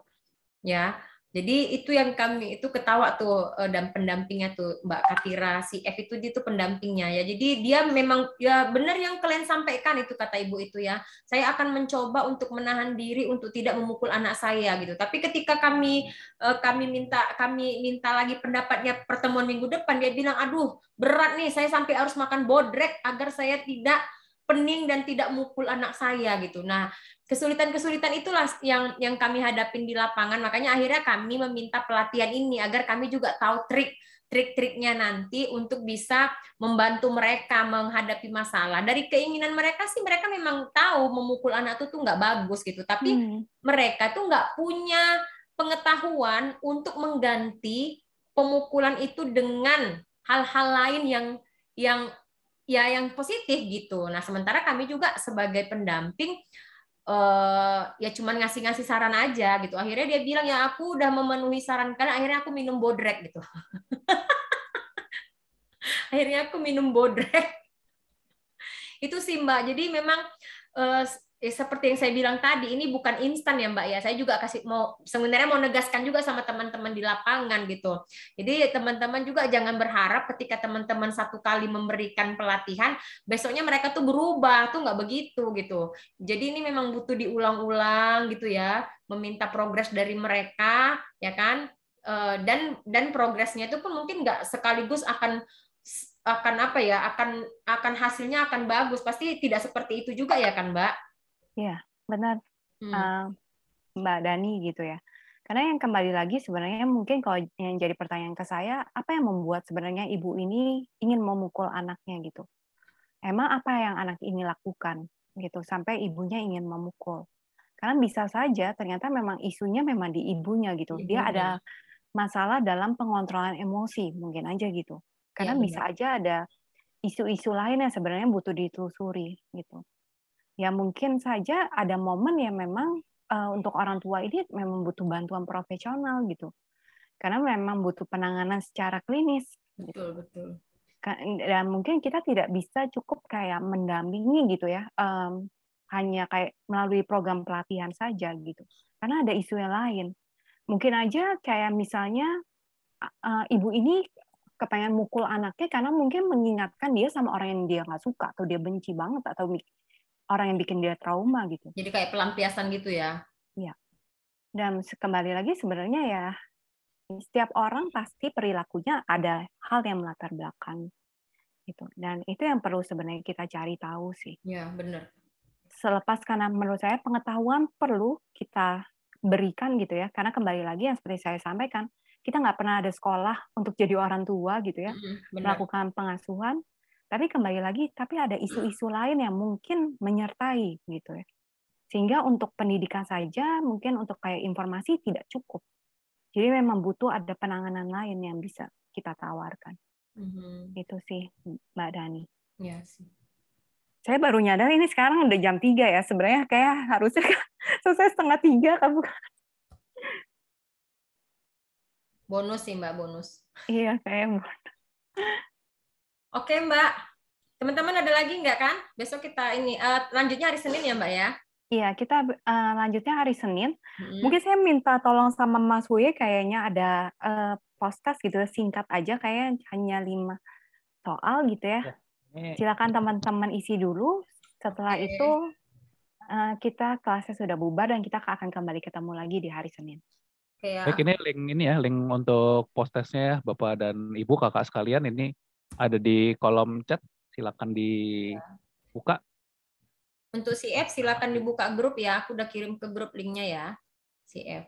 Ya. Jadi itu yang kami itu ketawa tuh eh, dan pendampingnya tuh Mbak Katira si F itu dia tuh pendampingnya ya. Jadi dia memang ya benar yang kalian sampaikan itu kata ibu itu ya. Saya akan mencoba untuk menahan diri untuk tidak memukul anak saya gitu. Tapi ketika kami eh, kami minta kami minta lagi pendapatnya pertemuan minggu depan dia bilang aduh berat nih saya sampai harus makan bodrek agar saya tidak pening dan tidak mukul anak saya gitu. Nah, kesulitan-kesulitan itulah yang yang kami hadapin di lapangan. Makanya akhirnya kami meminta pelatihan ini agar kami juga tahu trik trik-triknya nanti untuk bisa membantu mereka menghadapi masalah. Dari keinginan mereka sih mereka memang tahu memukul anak itu tuh nggak bagus gitu, tapi hmm. mereka tuh nggak punya pengetahuan untuk mengganti pemukulan itu dengan hal-hal lain yang yang ya yang positif gitu. Nah, sementara kami juga sebagai pendamping uh, ya cuman ngasih-ngasih saran aja gitu. Akhirnya dia bilang ya aku udah memenuhi saran karena akhirnya aku minum bodrek gitu. akhirnya aku minum bodrek. Itu sih Mbak. Jadi memang uh, eh, seperti yang saya bilang tadi ini bukan instan ya Mbak ya. Saya juga kasih mau sebenarnya mau negaskan juga sama teman-teman di lapangan gitu. Jadi teman-teman juga jangan berharap ketika teman-teman satu kali memberikan pelatihan besoknya mereka tuh berubah tuh nggak begitu gitu. Jadi ini memang butuh diulang-ulang gitu ya, meminta progres dari mereka ya kan. Eh, dan dan progresnya itu pun mungkin nggak sekaligus akan akan apa ya akan akan hasilnya akan bagus pasti tidak seperti itu juga ya kan mbak Iya, benar. Hmm. Uh, Mbak Dani gitu ya. Karena yang kembali lagi sebenarnya mungkin kalau yang jadi pertanyaan ke saya, apa yang membuat sebenarnya ibu ini ingin memukul anaknya gitu? Emang apa yang anak ini lakukan gitu sampai ibunya ingin memukul? Karena bisa saja ternyata memang isunya memang di ibunya gitu. Ibunya. Dia ada masalah dalam pengontrolan emosi mungkin aja gitu. Karena ya, bisa aja ada isu-isu lain yang sebenarnya butuh ditelusuri gitu ya mungkin saja ada momen yang memang uh, untuk orang tua ini memang butuh bantuan profesional gitu. Karena memang butuh penanganan secara klinis gitu. betul betul. Dan mungkin kita tidak bisa cukup kayak mendampingi gitu ya um, hanya kayak melalui program pelatihan saja gitu. Karena ada isu yang lain. Mungkin aja kayak misalnya uh, ibu ini kepengen mukul anaknya karena mungkin mengingatkan dia sama orang yang dia nggak suka atau dia benci banget atau orang yang bikin dia trauma gitu. Jadi kayak pelampiasan gitu ya? Iya. Dan kembali lagi sebenarnya ya setiap orang pasti perilakunya ada hal yang melatar belakang gitu dan itu yang perlu sebenarnya kita cari tahu sih ya benar selepas karena menurut saya pengetahuan perlu kita berikan gitu ya karena kembali lagi yang seperti saya sampaikan kita nggak pernah ada sekolah untuk jadi orang tua gitu ya melakukan pengasuhan tapi kembali lagi tapi ada isu-isu lain yang mungkin menyertai gitu ya. Sehingga untuk pendidikan saja mungkin untuk kayak informasi tidak cukup. Jadi memang butuh ada penanganan lain yang bisa kita tawarkan. Mm-hmm. itu sih mbak Dani. Ya sih. Saya baru nyadar ini sekarang udah jam 3 ya. Sebenarnya kayak harusnya selesai setengah tiga kan bukan? Bonus sih mbak bonus. Iya kayak bonus oke mbak teman-teman ada lagi nggak kan besok kita ini uh, lanjutnya hari Senin ya mbak ya Iya, kita uh, lanjutnya hari Senin. Hmm. Mungkin saya minta tolong sama Mas Wuye kayaknya ada uh, podcast gitu singkat aja kayak hanya lima soal gitu ya. ya Silakan teman-teman isi dulu. Setelah okay. itu uh, kita kelasnya sudah bubar dan kita akan kembali ketemu lagi di hari Senin. Ya. Baik, ini link ini ya, link untuk postesnya ya, Bapak dan Ibu, kakak sekalian ini ada di kolom chat. Silakan dibuka. Untuk CF silakan dibuka grup ya. Aku udah kirim ke grup linknya ya. CF.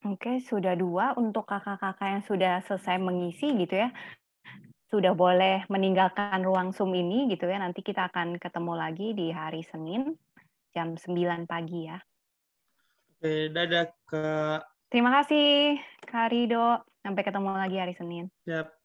Oke, sudah dua untuk kakak-kakak yang sudah selesai mengisi gitu ya. Sudah boleh meninggalkan ruang Zoom ini gitu ya. Nanti kita akan ketemu lagi di hari Senin jam 9 pagi ya. Oke, dadah Kak. Terima kasih Kak Rido. Sampai ketemu lagi hari Senin. Siap.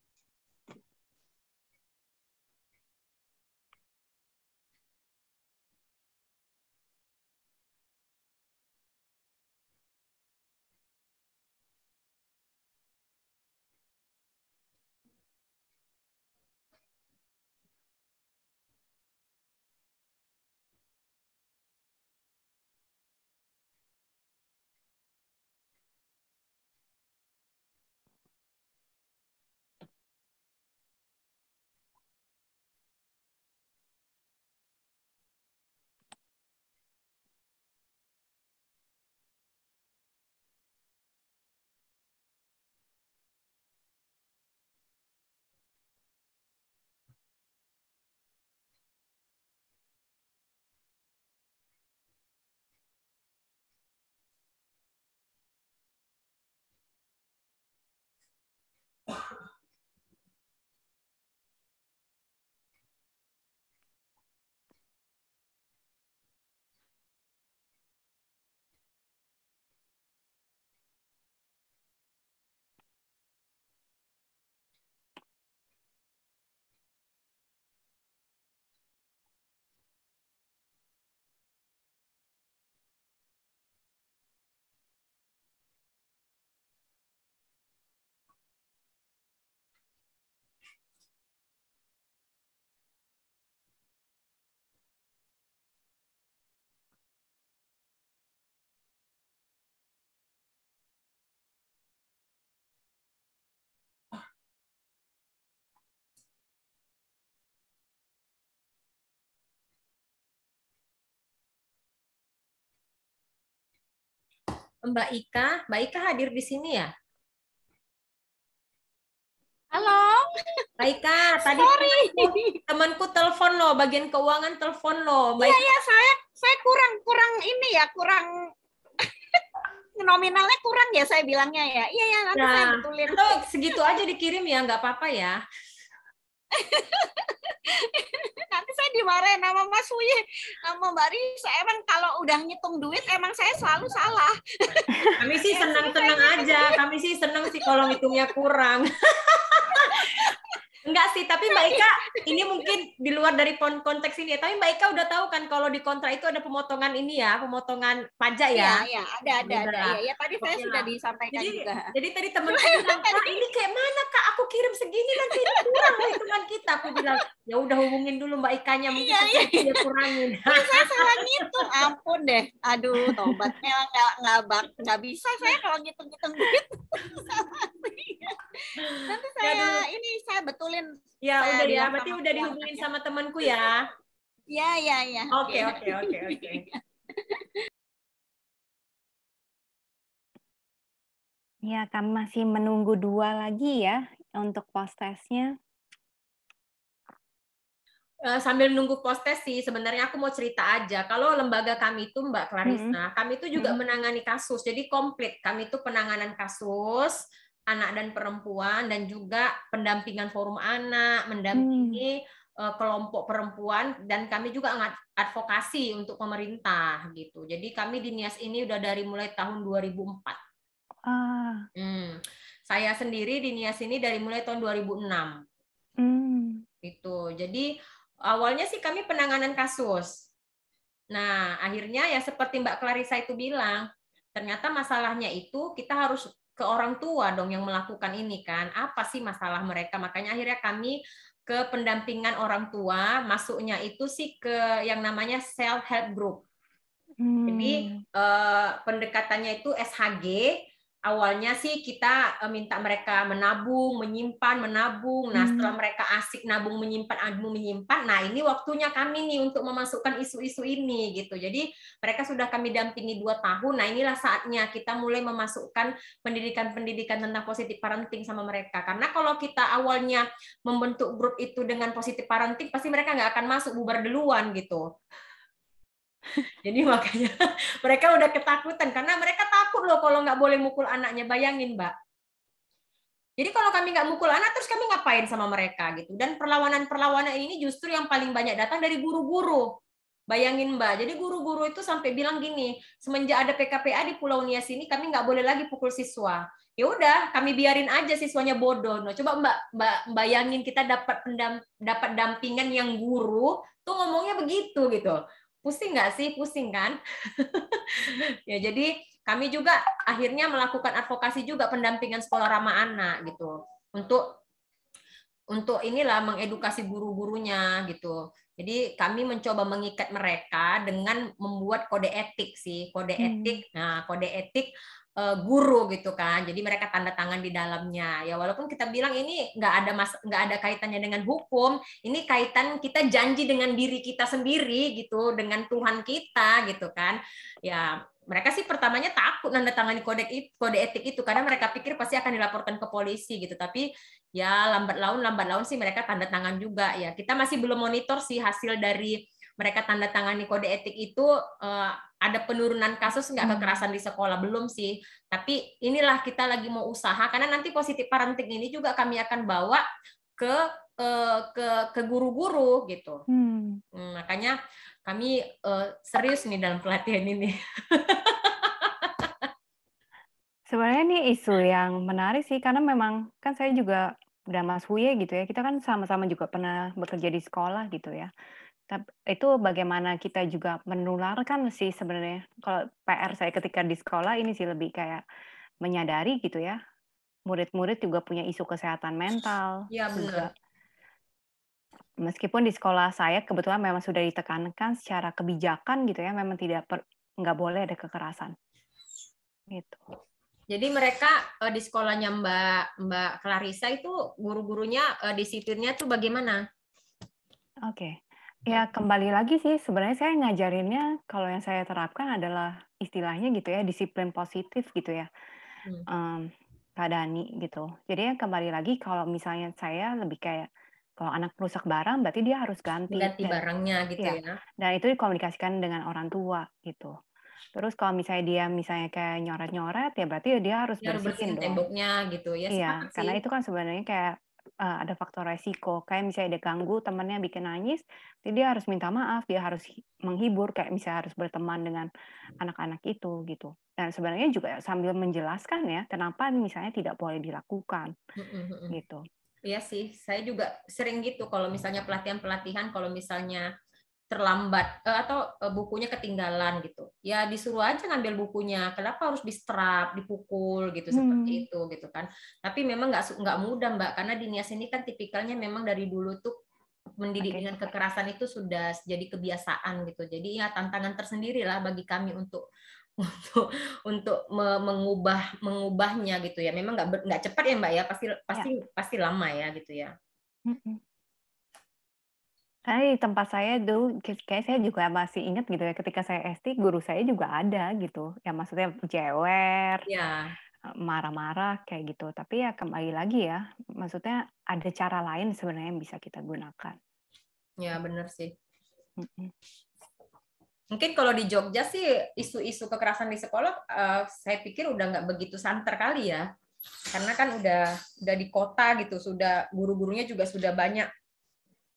Mbak Ika. Mbak Ika hadir di sini ya? Halo. Mbak Ika, tadi temanku, temanku telepon loh, bagian keuangan telepon loh. Mbak Iya, iya, saya saya kurang kurang ini ya, kurang nominalnya kurang ya saya bilangnya ya. Iya, ya, nanti Nah, saya betulin. Atau segitu aja dikirim ya, nggak apa-apa ya. nanti saya dimarahin sama Mas Wuye, sama Mbak Risa. Emang kalau udah ngitung duit, emang saya selalu salah. Kami sih senang-senang aja. Kami sih senang sih kalau ngitungnya kurang. Enggak sih, tapi Mbak Ika, ini mungkin di luar dari kon- konteks ini ya. Tapi Mbak Ika udah tahu kan kalau di kontrak itu ada pemotongan ini ya, pemotongan pajak ya. Iya, iya, ada, ada, ada. Ya, ya tadi saya Oke sudah disampaikan Jadi, juga. jadi tadi teman saya bilang, Kak, ini kayak mana Kak? Aku kirim segini nanti kurang hitungan kita. Aku bilang, ya udah hubungin dulu Mbak Ikanya, mungkin Iya, iya. kurangin. saya salah ngitung, ampun deh. Aduh, tobat memang nggak nggak bak- nggak bisa saya kalau ngitung-ngitung duit. Nanti saya ini saya Ya Saya udah ya, berarti udah dihubungin sama temanku ya. Ya, ya, ya. Oke, oke, oke, oke. Ya, kami masih menunggu dua lagi ya untuk post testnya. Eh, sambil nunggu postes sih, sebenarnya aku mau cerita aja. Kalau lembaga kami itu Mbak Clarissa, kami itu juga menangani kasus. Jadi komplit. Kami itu penanganan kasus anak dan perempuan dan juga pendampingan forum anak, mendampingi eh, kelompok perempuan dan kami juga advokasi untuk pemerintah gitu. Jadi kami di Nias ini udah dari mulai tahun 2004. Ah, Hmm. Saya sendiri di Nias ini dari mulai tahun 2006 hmm, gitu. Jadi awalnya sih kami penanganan kasus. Nah, akhirnya ya seperti Mbak Clarissa itu bilang, ternyata masalahnya itu kita harus ke orang tua dong yang melakukan ini kan. Apa sih masalah mereka? Makanya akhirnya kami ke pendampingan orang tua, masuknya itu sih ke yang namanya self help group. hmm. Jadi eh, pendekatannya itu SHG. Awalnya sih kita eh, minta mereka menabung, menyimpan, menabung. Nah, Hmm. setelah mereka asik nabung, menyimpan, nabung, menyimpan, nah ini waktunya kami nih untuk memasukkan isu-isu ini gitu. Jadi mereka sudah kami dampingi dua tahun. Nah, inilah saatnya kita mulai memasukkan pendidikan-pendidikan tentang positif parenting sama mereka. Karena kalau kita awalnya membentuk grup itu dengan positif parenting, pasti mereka nggak akan masuk bubar duluan gitu. Jadi makanya mereka udah ketakutan karena mereka takut loh kalau nggak boleh mukul anaknya. Bayangin, Mbak. Jadi kalau kami nggak mukul anak, terus kami ngapain sama mereka gitu? Dan perlawanan-perlawanan ini justru yang paling banyak datang dari guru-guru. Bayangin Mbak, jadi guru-guru itu sampai bilang gini, semenjak ada PKPA di Pulau Nias ini, kami nggak boleh lagi pukul siswa. Ya udah, kami biarin aja siswanya bodoh. Nah, coba Mbak, Mbak bayangin kita dapat pendam, dapat dampingan yang guru tuh ngomongnya begitu gitu pusing nggak sih? Pusing kan? Ya jadi kami juga akhirnya melakukan advokasi juga pendampingan sekolah ramah anak gitu. Untuk untuk inilah mengedukasi guru-gurunya gitu. Jadi kami mencoba mengikat mereka dengan membuat kode etik sih kode Hmm. etik. Nah kode etik eh, guru gitu kan. Jadi mereka tanda tangan di dalamnya. Ya walaupun kita bilang ini nggak ada mas nggak ada kaitannya dengan hukum ini kaitan kita janji dengan diri kita sendiri gitu dengan Tuhan kita gitu kan. Ya mereka sih pertamanya takut nanda tangani kode kode etik itu karena mereka pikir pasti akan dilaporkan ke polisi gitu. Tapi ya lambat laun lambat laun sih mereka tanda tangan juga. Ya kita masih belum monitor sih hasil dari mereka tanda tangani kode etik itu eh, ada penurunan kasus nggak Hmm. kekerasan di sekolah belum sih tapi inilah kita lagi mau usaha karena nanti positif parenting ini juga kami akan bawa ke eh, ke ke guru-guru gitu Hmm. Hmm, makanya kami eh, serius nih dalam pelatihan ini Sebenarnya ini isu yang menarik sih karena memang kan saya juga udah Mas Huye gitu ya. Kita kan sama-sama juga pernah bekerja di sekolah gitu ya. Tapi itu bagaimana kita juga menularkan sih sebenarnya. Kalau PR saya ketika di sekolah ini sih lebih kayak menyadari gitu ya. Murid-murid juga punya isu kesehatan mental. Iya, benar. Meskipun di sekolah saya kebetulan memang sudah ditekankan secara kebijakan gitu ya, memang tidak per, nggak boleh ada kekerasan. Gitu. Jadi mereka eh, di sekolahnya Mbak Mbak Clarissa itu guru-gurunya eh, disiplinnya tuh bagaimana? Oke. Ya kembali lagi sih sebenarnya saya ngajarinnya kalau yang saya terapkan adalah istilahnya gitu ya disiplin positif gitu ya hmm. um, Kak Dani gitu. Jadi ya kembali lagi kalau misalnya saya lebih kayak kalau anak merusak barang berarti dia harus ganti. Ganti dan, barangnya gitu ya. ya. Dan itu dikomunikasikan dengan orang tua gitu. Terus kalau misalnya dia misalnya kayak nyoret-nyoret ya berarti dia harus dia bersihin, bersihin temboknya gitu ya. Iya, karena itu kan sebenarnya kayak uh, ada faktor resiko. Kayak misalnya dia ganggu temannya bikin nangis, jadi dia harus minta maaf, dia harus menghibur, kayak misalnya harus berteman dengan anak-anak itu gitu. Dan sebenarnya juga sambil menjelaskan ya, kenapa misalnya tidak boleh dilakukan gitu. Iya sih, saya juga sering gitu kalau misalnya pelatihan-pelatihan, kalau misalnya terlambat eh, atau eh, bukunya ketinggalan gitu. Ya disuruh aja ngambil bukunya kenapa harus di strap dipukul gitu hmm. seperti itu gitu kan. Tapi memang nggak nggak mudah mbak karena di Nias ini kan tipikalnya memang dari dulu tuh mendidik okay. dengan kekerasan itu sudah jadi kebiasaan gitu. Jadi ya tantangan tersendiri lah bagi kami untuk untuk untuk mengubah mengubahnya gitu ya. Memang nggak nggak cepat ya mbak ya. Pasti pasti ya. pasti lama ya gitu ya karena di tempat saya dulu, kayak saya juga masih ingat gitu ya, ketika saya SD, guru saya juga ada gitu. Ya maksudnya jewer, ya. marah-marah kayak gitu. Tapi ya kembali lagi ya, maksudnya ada cara lain sebenarnya yang bisa kita gunakan. Ya benar sih. Mungkin kalau di Jogja sih isu-isu kekerasan di sekolah, uh, saya pikir udah nggak begitu santer kali ya, karena kan udah udah di kota gitu, sudah guru-gurunya juga sudah banyak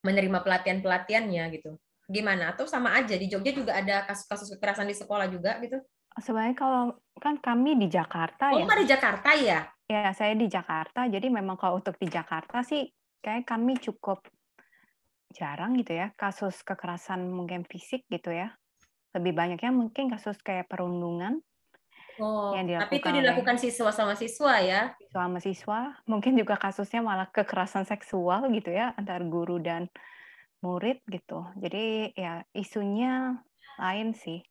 menerima pelatihan-pelatihannya gitu. Gimana? Atau sama aja di Jogja juga ada kasus-kasus kekerasan di sekolah juga gitu? Sebenarnya kalau kan kami di Jakarta oh, ya. Oh, di Jakarta ya? Ya, saya di Jakarta. Jadi memang kalau untuk di Jakarta sih kayak kami cukup jarang gitu ya kasus kekerasan mungkin fisik gitu ya. Lebih banyaknya mungkin kasus kayak perundungan Oh, yang dilakukan tapi itu dilakukan oleh, siswa sama siswa ya? Siswa sama siswa, mungkin juga kasusnya malah kekerasan seksual gitu ya antar guru dan murid gitu. Jadi ya isunya lain sih.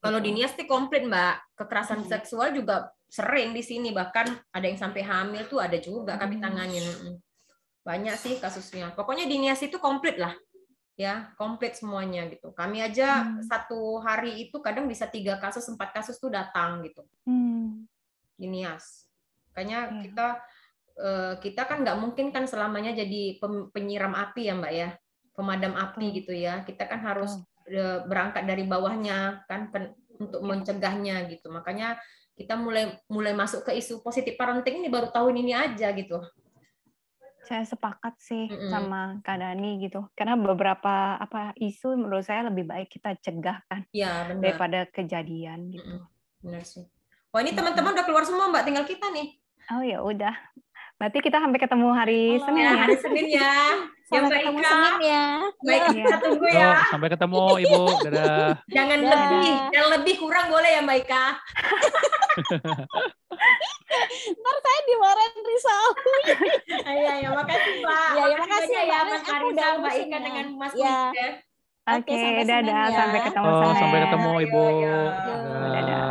Kalau gitu. di Nias sih komplit mbak, kekerasan hmm. seksual juga sering di sini bahkan ada yang sampai hamil tuh ada juga kami hmm. tanganin. Banyak sih kasusnya. Pokoknya di Nias itu komplit lah ya komplit semuanya gitu. Kami aja hmm. satu hari itu kadang bisa tiga kasus empat kasus tuh datang gitu. Hmm. Di Nias. Makanya yeah. kita eh, kita kan nggak mungkin kan selamanya jadi penyiram api ya mbak ya, pemadam api hmm. gitu ya. Kita kan harus hmm. berangkat dari bawahnya kan untuk iya. mencegahnya gitu. Makanya kita mulai mulai masuk ke isu positif parenting ini baru tahun ini aja gitu saya sepakat sih mm -hmm. sama Kak Dani gitu. Karena beberapa apa isu menurut saya lebih baik kita cegah kan ya, benar. daripada kejadian gitu. Mm -hmm. Benar sih. Wah, ini teman-teman udah keluar semua, Mbak. Tinggal kita nih. Oh ya udah. Berarti kita sampai ketemu hari oh, Senin ya. Hari Senin ya. Sampai ketemu Senin ya. Baik, ya. kita tunggu ya. Oh, sampai ketemu Ibu. Dadah. Jangan Dadah. lebih, yang lebih kurang boleh ya Mbak Ika. Ntar saya dimarahin Rizal. Iya, ya, makasih Mbak. Iya, ya, makasih ya Mas Rizal, Mbak Ika dengan Mas ya. Oke, okay, dadah. Ya. Sampai ketemu oh, Sampai ketemu Ibu. Yo, yo, yo.